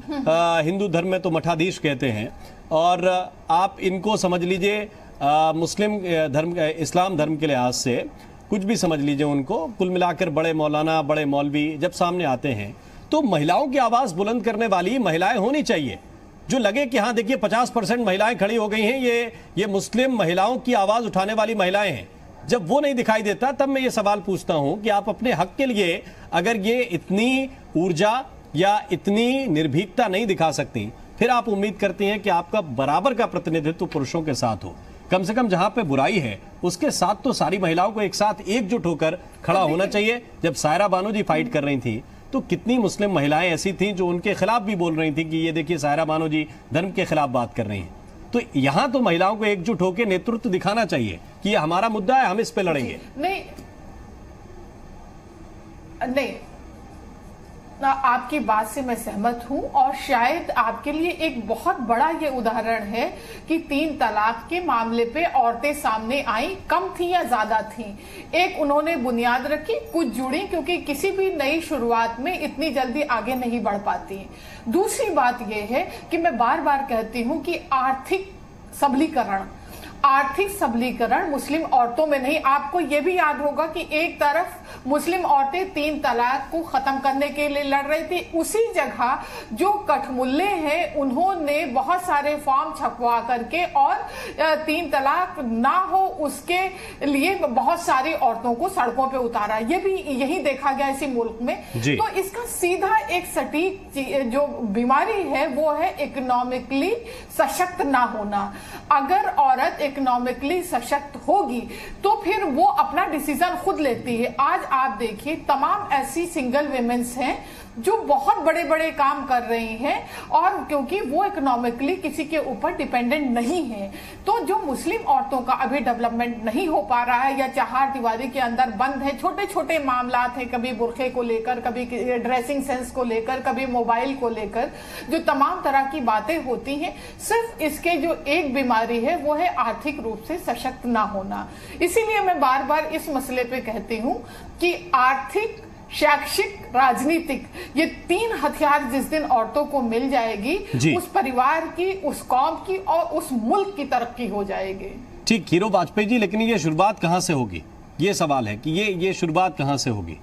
हिंदू धर्म में तो मठाधीश कहते हैं और आप इनको समझ लीजिए मुस्लिम धर्म इस्लाम धर्म के लिहाज से कुछ भी समझ लीजिए उनको, कुल मिलाकर बड़े मौलाना, बड़े मौलवी जब सामने आते हैं तो महिलाओं की आवाज़ बुलंद करने वाली महिलाएँ होनी चाहिए। जो लगे कि हाँ देखिए 50 परसेंट महिलाएँ खड़ी हो गई हैं, ये ये मुस्लिम महिलाओं की आवाज़ उठाने वाली महिलाएँ हैं। जब वो नहीं दिखाई देता, तब मैं ये सवाल पूछता हूँ कि आप अपने हक के लिए अगर ये इतनी ऊर्जा या इतनी निर्भीकता नहीं दिखा सकती, फिर आप उम्मीद करती हैं कि आपका बराबर का प्रतिनिधित्व पुरुषों के साथ हो। कम से कम जहाँ पे बुराई है उसके साथ तो सारी महिलाओं को एक साथ एकजुट होकर खड़ा होना चाहिए। जब सायरा बानो जी फाइट कर रही थी तो कितनी मुस्लिम महिलाएँ ऐसी थीं जो उनके खिलाफ भी बोल रही थी कि ये देखिए सायरा बानो जी धर्म के खिलाफ बात कर रही हैं। तो यहाँ तो महिलाओं को एकजुट होकर नेतृत्व दिखाना चाहिए कि ये हमारा मुद्दा है हम इस पे लड़ेंगे। नहीं। नहीं आपकी बात से मैं सहमत हूँ, और शायद आपके लिए एक बहुत बड़ा ये उदाहरण है कि तीन तलाक के मामले पे औरतें सामने आई, कम थी या ज़्यादा थी। एक उन्होंने बुनियाद रखी, कुछ जुड़ी, क्योंकि किसी भी नई शुरुआत में इतनी जल्दी आगे नहीं बढ़ पाती। दूसरी बात यह है कि मैं बार बार कहती हूँ कि आर्थिक सबलीकरण आर्थिक सबलीकरण मुस्लिम औरतों में नहीं। आपको यह भी याद होगा कि एक तरफ़ मुस्लिम औरतें तीन तलाक को खत्म करने के लिए लड़ रही थी। उसी जगह जो कठमुल्ले हैं उन्होंने बहुत सारे फॉर्म छपवा करके और तीन तलाक ना हो उसके लिए बहुत सारी औरतों को सड़कों पे उतारा। ये भी यही देखा गया इसी मुल्क में। तो इसका सीधा एक सटीक जो बीमारी है वो है इकोनॉमिकली सशक्त ना होना। अगर औरत इकोनॉमिकली सशक्त होगी तो फिर वो अपना डिसीज़न खुद लेती है। आज आप देखिए, तमाम ऐसी सिंगल वेमेन्स हैं जो बहुत बड़े बड़े काम कर रही हैं और क्योंकि वो इकोनॉमिकली किसी के ऊपर डिपेंडेंट नहीं है तो जो मुस्लिम औरतों का अभी डेवलपमेंट नहीं हो पा रहा है या चार दीवारी के अंदर बंद है छोटे छोटे मामला हैं, कभी बुरखे को लेकर, कभी ड्रेसिंग सेंस को लेकर, कभी मोबाइल को लेकर, जो तमाम तरह की बातें होती हैं, सिर्फ़ इसके जो एक बीमारी है, वो है आर्थिक रूप से सशक्त ना होना। इसीलिए मैं बार बार इस मसले पे कहती हूँ कि आर्थिक शैक्षिक राजनीतिक ये तीन हथियार जिस दिन औरतों को मिल जाएगी उस परिवार की उस कौम की और उस मुल्क की तरक्की हो जाएगी। ठीक हीरो वाजपेयी जी लेकिन ये शुरुआत कहाँ से होगी? ये सवाल है कि ये ये शुरुआत कहाँ से होगी?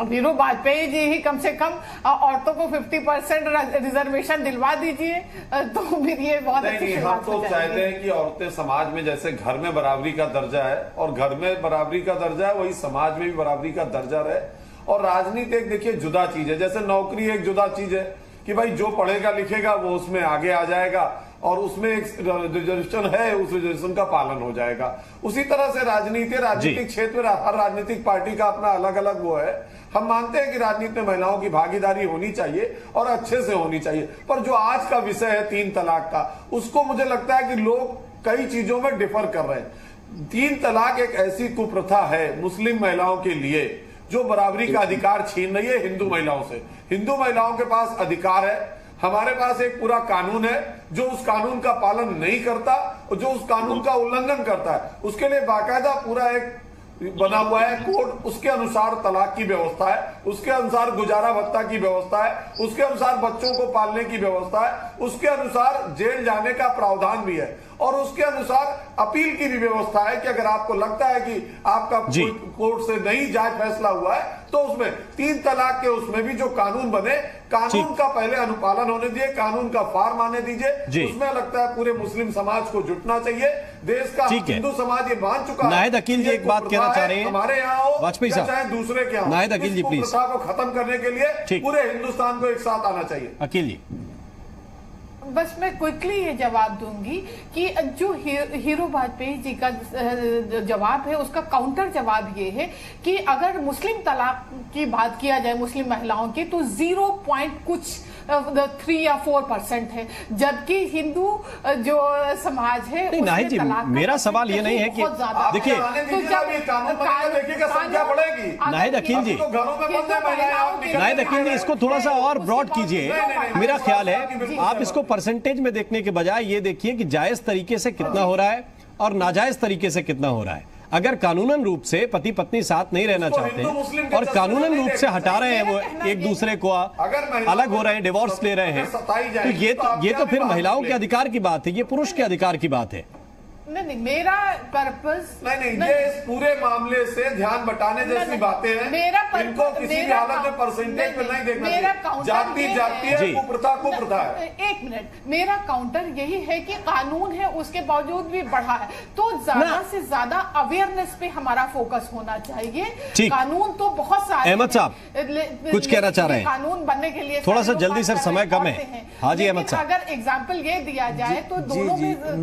वीरू वाजपेयी जी ही कम से कम औरतों को 50 परसेंट रिजर्वेशन दिलवा दीजिए तो फिर ये बहुत अच्छी नहीं हम तो चाहते हैं कि औरतें समाज में जैसे घर में बराबरी का दर्जा है और घर में बराबरी का दर्जा है वही समाज में भी बराबरी का दर्जा रहे। और राजनीति एक देखिए जुदा चीज़ है जैसे नौकरी एक जुदा चीज़ है कि भाई जो पढ़ेगा लिखेगा वो उसमें आगे आ जाएगा। और उसमें एक रिजर्वेशन है उस रिजर्वेशन का पालन हो जाएगा। उसी तरह से राजनीति राजनीतिक क्षेत्र में हर राजनीतिक पार्टी का अपना अलग अलग वो है। हम मानते हैं कि राजनीति में महिलाओं की भागीदारी होनी चाहिए और अच्छे से होनी चाहिए। पर जो आज का विषय है तीन तलाक का उसको मुझे लगता है कि लोग कई चीज़ों में डिफर कर रहे हैं। तीन तलाक एक ऐसी कुप्रथा है मुस्लिम महिलाओं के लिए जो बराबरी का अधिकार छीन रही है हिंदू महिलाओं से। हिंदू महिलाओं के पास अधिकार है हमारे पास एक पूरा कानून है जो उस कानून का पालन नहीं करता और जो उस कानून का उल्लंघन करता है। उसके लिए बाकायदा पूरा एक बना हुआ है कोड उसके अनुसार तलाक की व्यवस्था है उसके अनुसार गुजारा भत्ता की व्यवस्था है उसके अनुसार बच्चों को पालने की व्यवस्था है उसके अनुसार जेल जाने का प्रावधान भी है। और उसके अनुसार अपील की भी व्यवस्था है कि अगर आपको लगता है कि आपका कोर्ट से नहीं जायज़ फैसला हुआ है तो उसमें तीन तलाक के उसमें भी जो कानून बने कानून का पहले अनुपालन होने दिए कानून का फार्म आने दीजिए। उसमें लगता है पूरे मुस्लिम समाज को जुटना चाहिए। देश का हिंदू समाज ये मान चुका है। अकील जी एक बात कहना चाह रहे हैं। हमारे यहाँ हो वाजपेयी साहब। चाहे दूसरे के यहाँ। अकील जी, प्लीज़। को खत्म करने के लिए पूरे हिंदुस्तान को एक साथ आना चाहिए। अकील जी। बस मैं क्विकली ये जवाब दूँगी कि जो हीरो वाजपेयी जी का जवाब है उसका काउंटर जवाब ये है कि अगर मुस्लिम तलाक की बात किया जाए मुस्लिम महिलाओं की तो ज़ीरो पॉइंट कुछ थ्री या फोर परसेंट है जबकि हिंदू जो समाज है नहीं, उसमें नाहिद जी, मेरा सवाल ये नहीं है कि-। देखिए- नाहिद अकील जी। अब घरों में बंद महिलाएँ आप निकल नाहिद अकील जी इसको थोड़ा सा और ब्रॉड कीजिए। मेरा ख्याल है आप इसको परसेंटेज में देखने के बजाय ये देखिए कि जायज़ तरीके से कितना हो रहा है और नाजायज तरीके से कितना हो रहा है। अगर कानूनन रूप से पति पत्नी साथ नहीं रहना चाहते और कानूनन रूप से हटा रहे हैं वो एक दूसरे को अलग हो रहे हैं डिवोर्स ले रहे हैं तो ये तो तो ये तो फिर महिलाओं के अधिकार की बात है ये पुरुष के अधिकार की बात है। नहीं नहीं मेरा पर्पस नहीं नहीं ये इस पूरे मामले से ध्यान बटाने जैसी बातें हैं। मेरा पर- इनको किसी भी हालत में परसेंटेज पे नहीं, देखना मेरा जाति जाति है- कुप्रथा कुप्रथा है। एक मिनट मेरा काउंटर यही है कि कानून है उसके बावजूद भी बढ़ा है। तो ज़्यादा। से ज़्यादा अवेयरनेस पे हमारा फोकस होना चाहिए। कानून तो बहुत सारे अहमद साहब, कुछ कहना चाह रहे हैं। कानून बनने के लिए थोड़ा सा जल्दी सर, समय कम है। हाँ। जी, अहमद साहब। अगर एग्ज़ाम्पल ये दिया जाए तो दोनों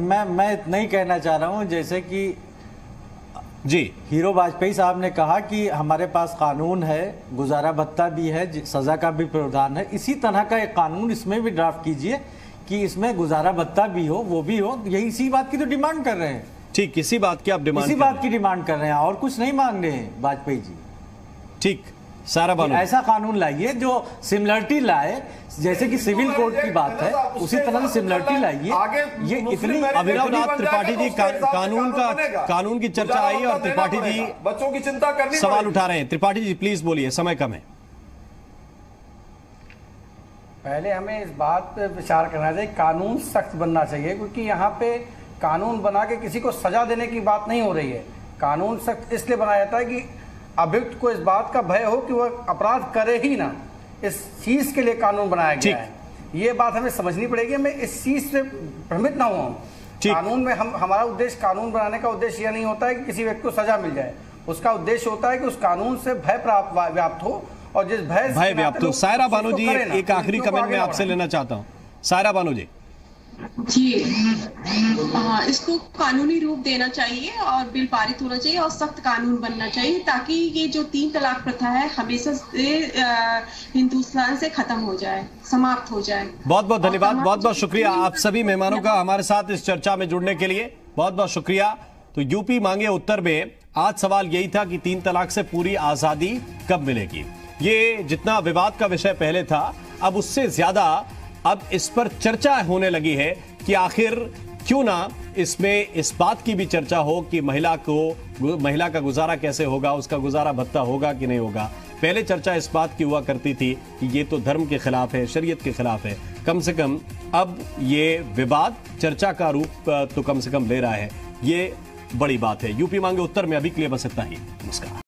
मैं मैं नहीं कहना चाह रहा हूँ जैसे कि जी। हीरो वाजपेयी साहब ने कहा कि हमारे पास कानून है गुजारा भत्ता भी है सजा का भी प्रावधान है। इसी तरह का एक कानून इसमें भी ड्राफ्ट कीजिए कि इसमें गुजारा भत्ता भी हो वो भी हो। यही इसी बात की तो डिमांड कर रहे हैं। ठीक इसी बात की आप डिमांड इसी बात की डिमांड कर रहे हैं और कुछ नहीं मांग रहे हैं वाजपेयी जी। ठीक। सारा बानू ऐसा कानून लाइए जो सिमिलरिटी लाए जैसे कि सिविल कोड की बात है उसी तरह से सिमिलरिटी लाइए ये इतनी अभिनव नाथ त्रिपाठी जी कानून का कानून की चर्चा आई और त्रिपाठी जी बच्चों की चिंता करनी सवाल उठा रहे हैं। त्रिपाठी जी प्लीज़ बोलिए समय कम है। पहले हमें इस बात पर विचार करना चाहिए कानून सख्त बनना चाहिए क्योंकि यहाँ पे कानून बना के किसी को सजा देने की बात नहीं हो रही है। कानून सख्त इसलिए बनाया जाता है कि अभियुक्त को इस बात का भय हो कि वह अपराध करे ही ना। इस चीज़ के लिए कानून बनाया गया है। ये बात हमें समझनी पड़ेगी। मैं इस चीज़ से भ्रमित ना हुआ कानून में हम हमारा उद्देश्य कानून बनाने का उद्देश्य यह नहीं होता है कि किसी व्यक्ति को सजा मिल जाए। उसका उद्देश्य होता है कि उस कानून से भय प्राप्त व्याप्त हो और जिस भय भय व्याप्त हो। सायरा बानू जी एक आखिरी कमेंट मैं आपसे लेना चाहता हूँ। सायरा बानू जी। जी। हाँ इसको कानूनी रूप देना चाहिए और बिल पारित होना चाहिए और सख्त कानून बनना चाहिए ताकि ये जो तीन तलाक प्रथा है हमेशा से हिंदुस्तान से खत्म हो जाए समाप्त हो जाए। बहुत बहुत धन्यवाद बहुत बहुत शुक्रिया आप सभी मेहमानों का हमारे साथ इस चर्चा में जुड़ने के लिए। बहुत बहुत शुक्रिया। तो यूपी मांगे उत्तर में आज सवाल यही था कि तीन तलाक से पूरी आज़ादी कब मिलेगी? ये जितना विवाद का विषय पहले था अब उससे ज़्यादा अब इस पर चर्चा होने लगी है कि आखिर क्यों ना इसमें इस बात की भी चर्चा हो कि महिला को महिला का गुजारा कैसे होगा, उसका गुजारा भत्ता होगा कि नहीं होगा। पहले चर्चा इस बात की हुआ करती थी कि ये तो धर्म के खिलाफ है, शरीयत के खिलाफ है। कम से कम अब ये विवाद चर्चा का रूप तो कम से कम ले रहा है। ये बड़ी बात है। यूपी मांगे उत्तर में, अभी के लिए बस इतना ही। नमस्कार।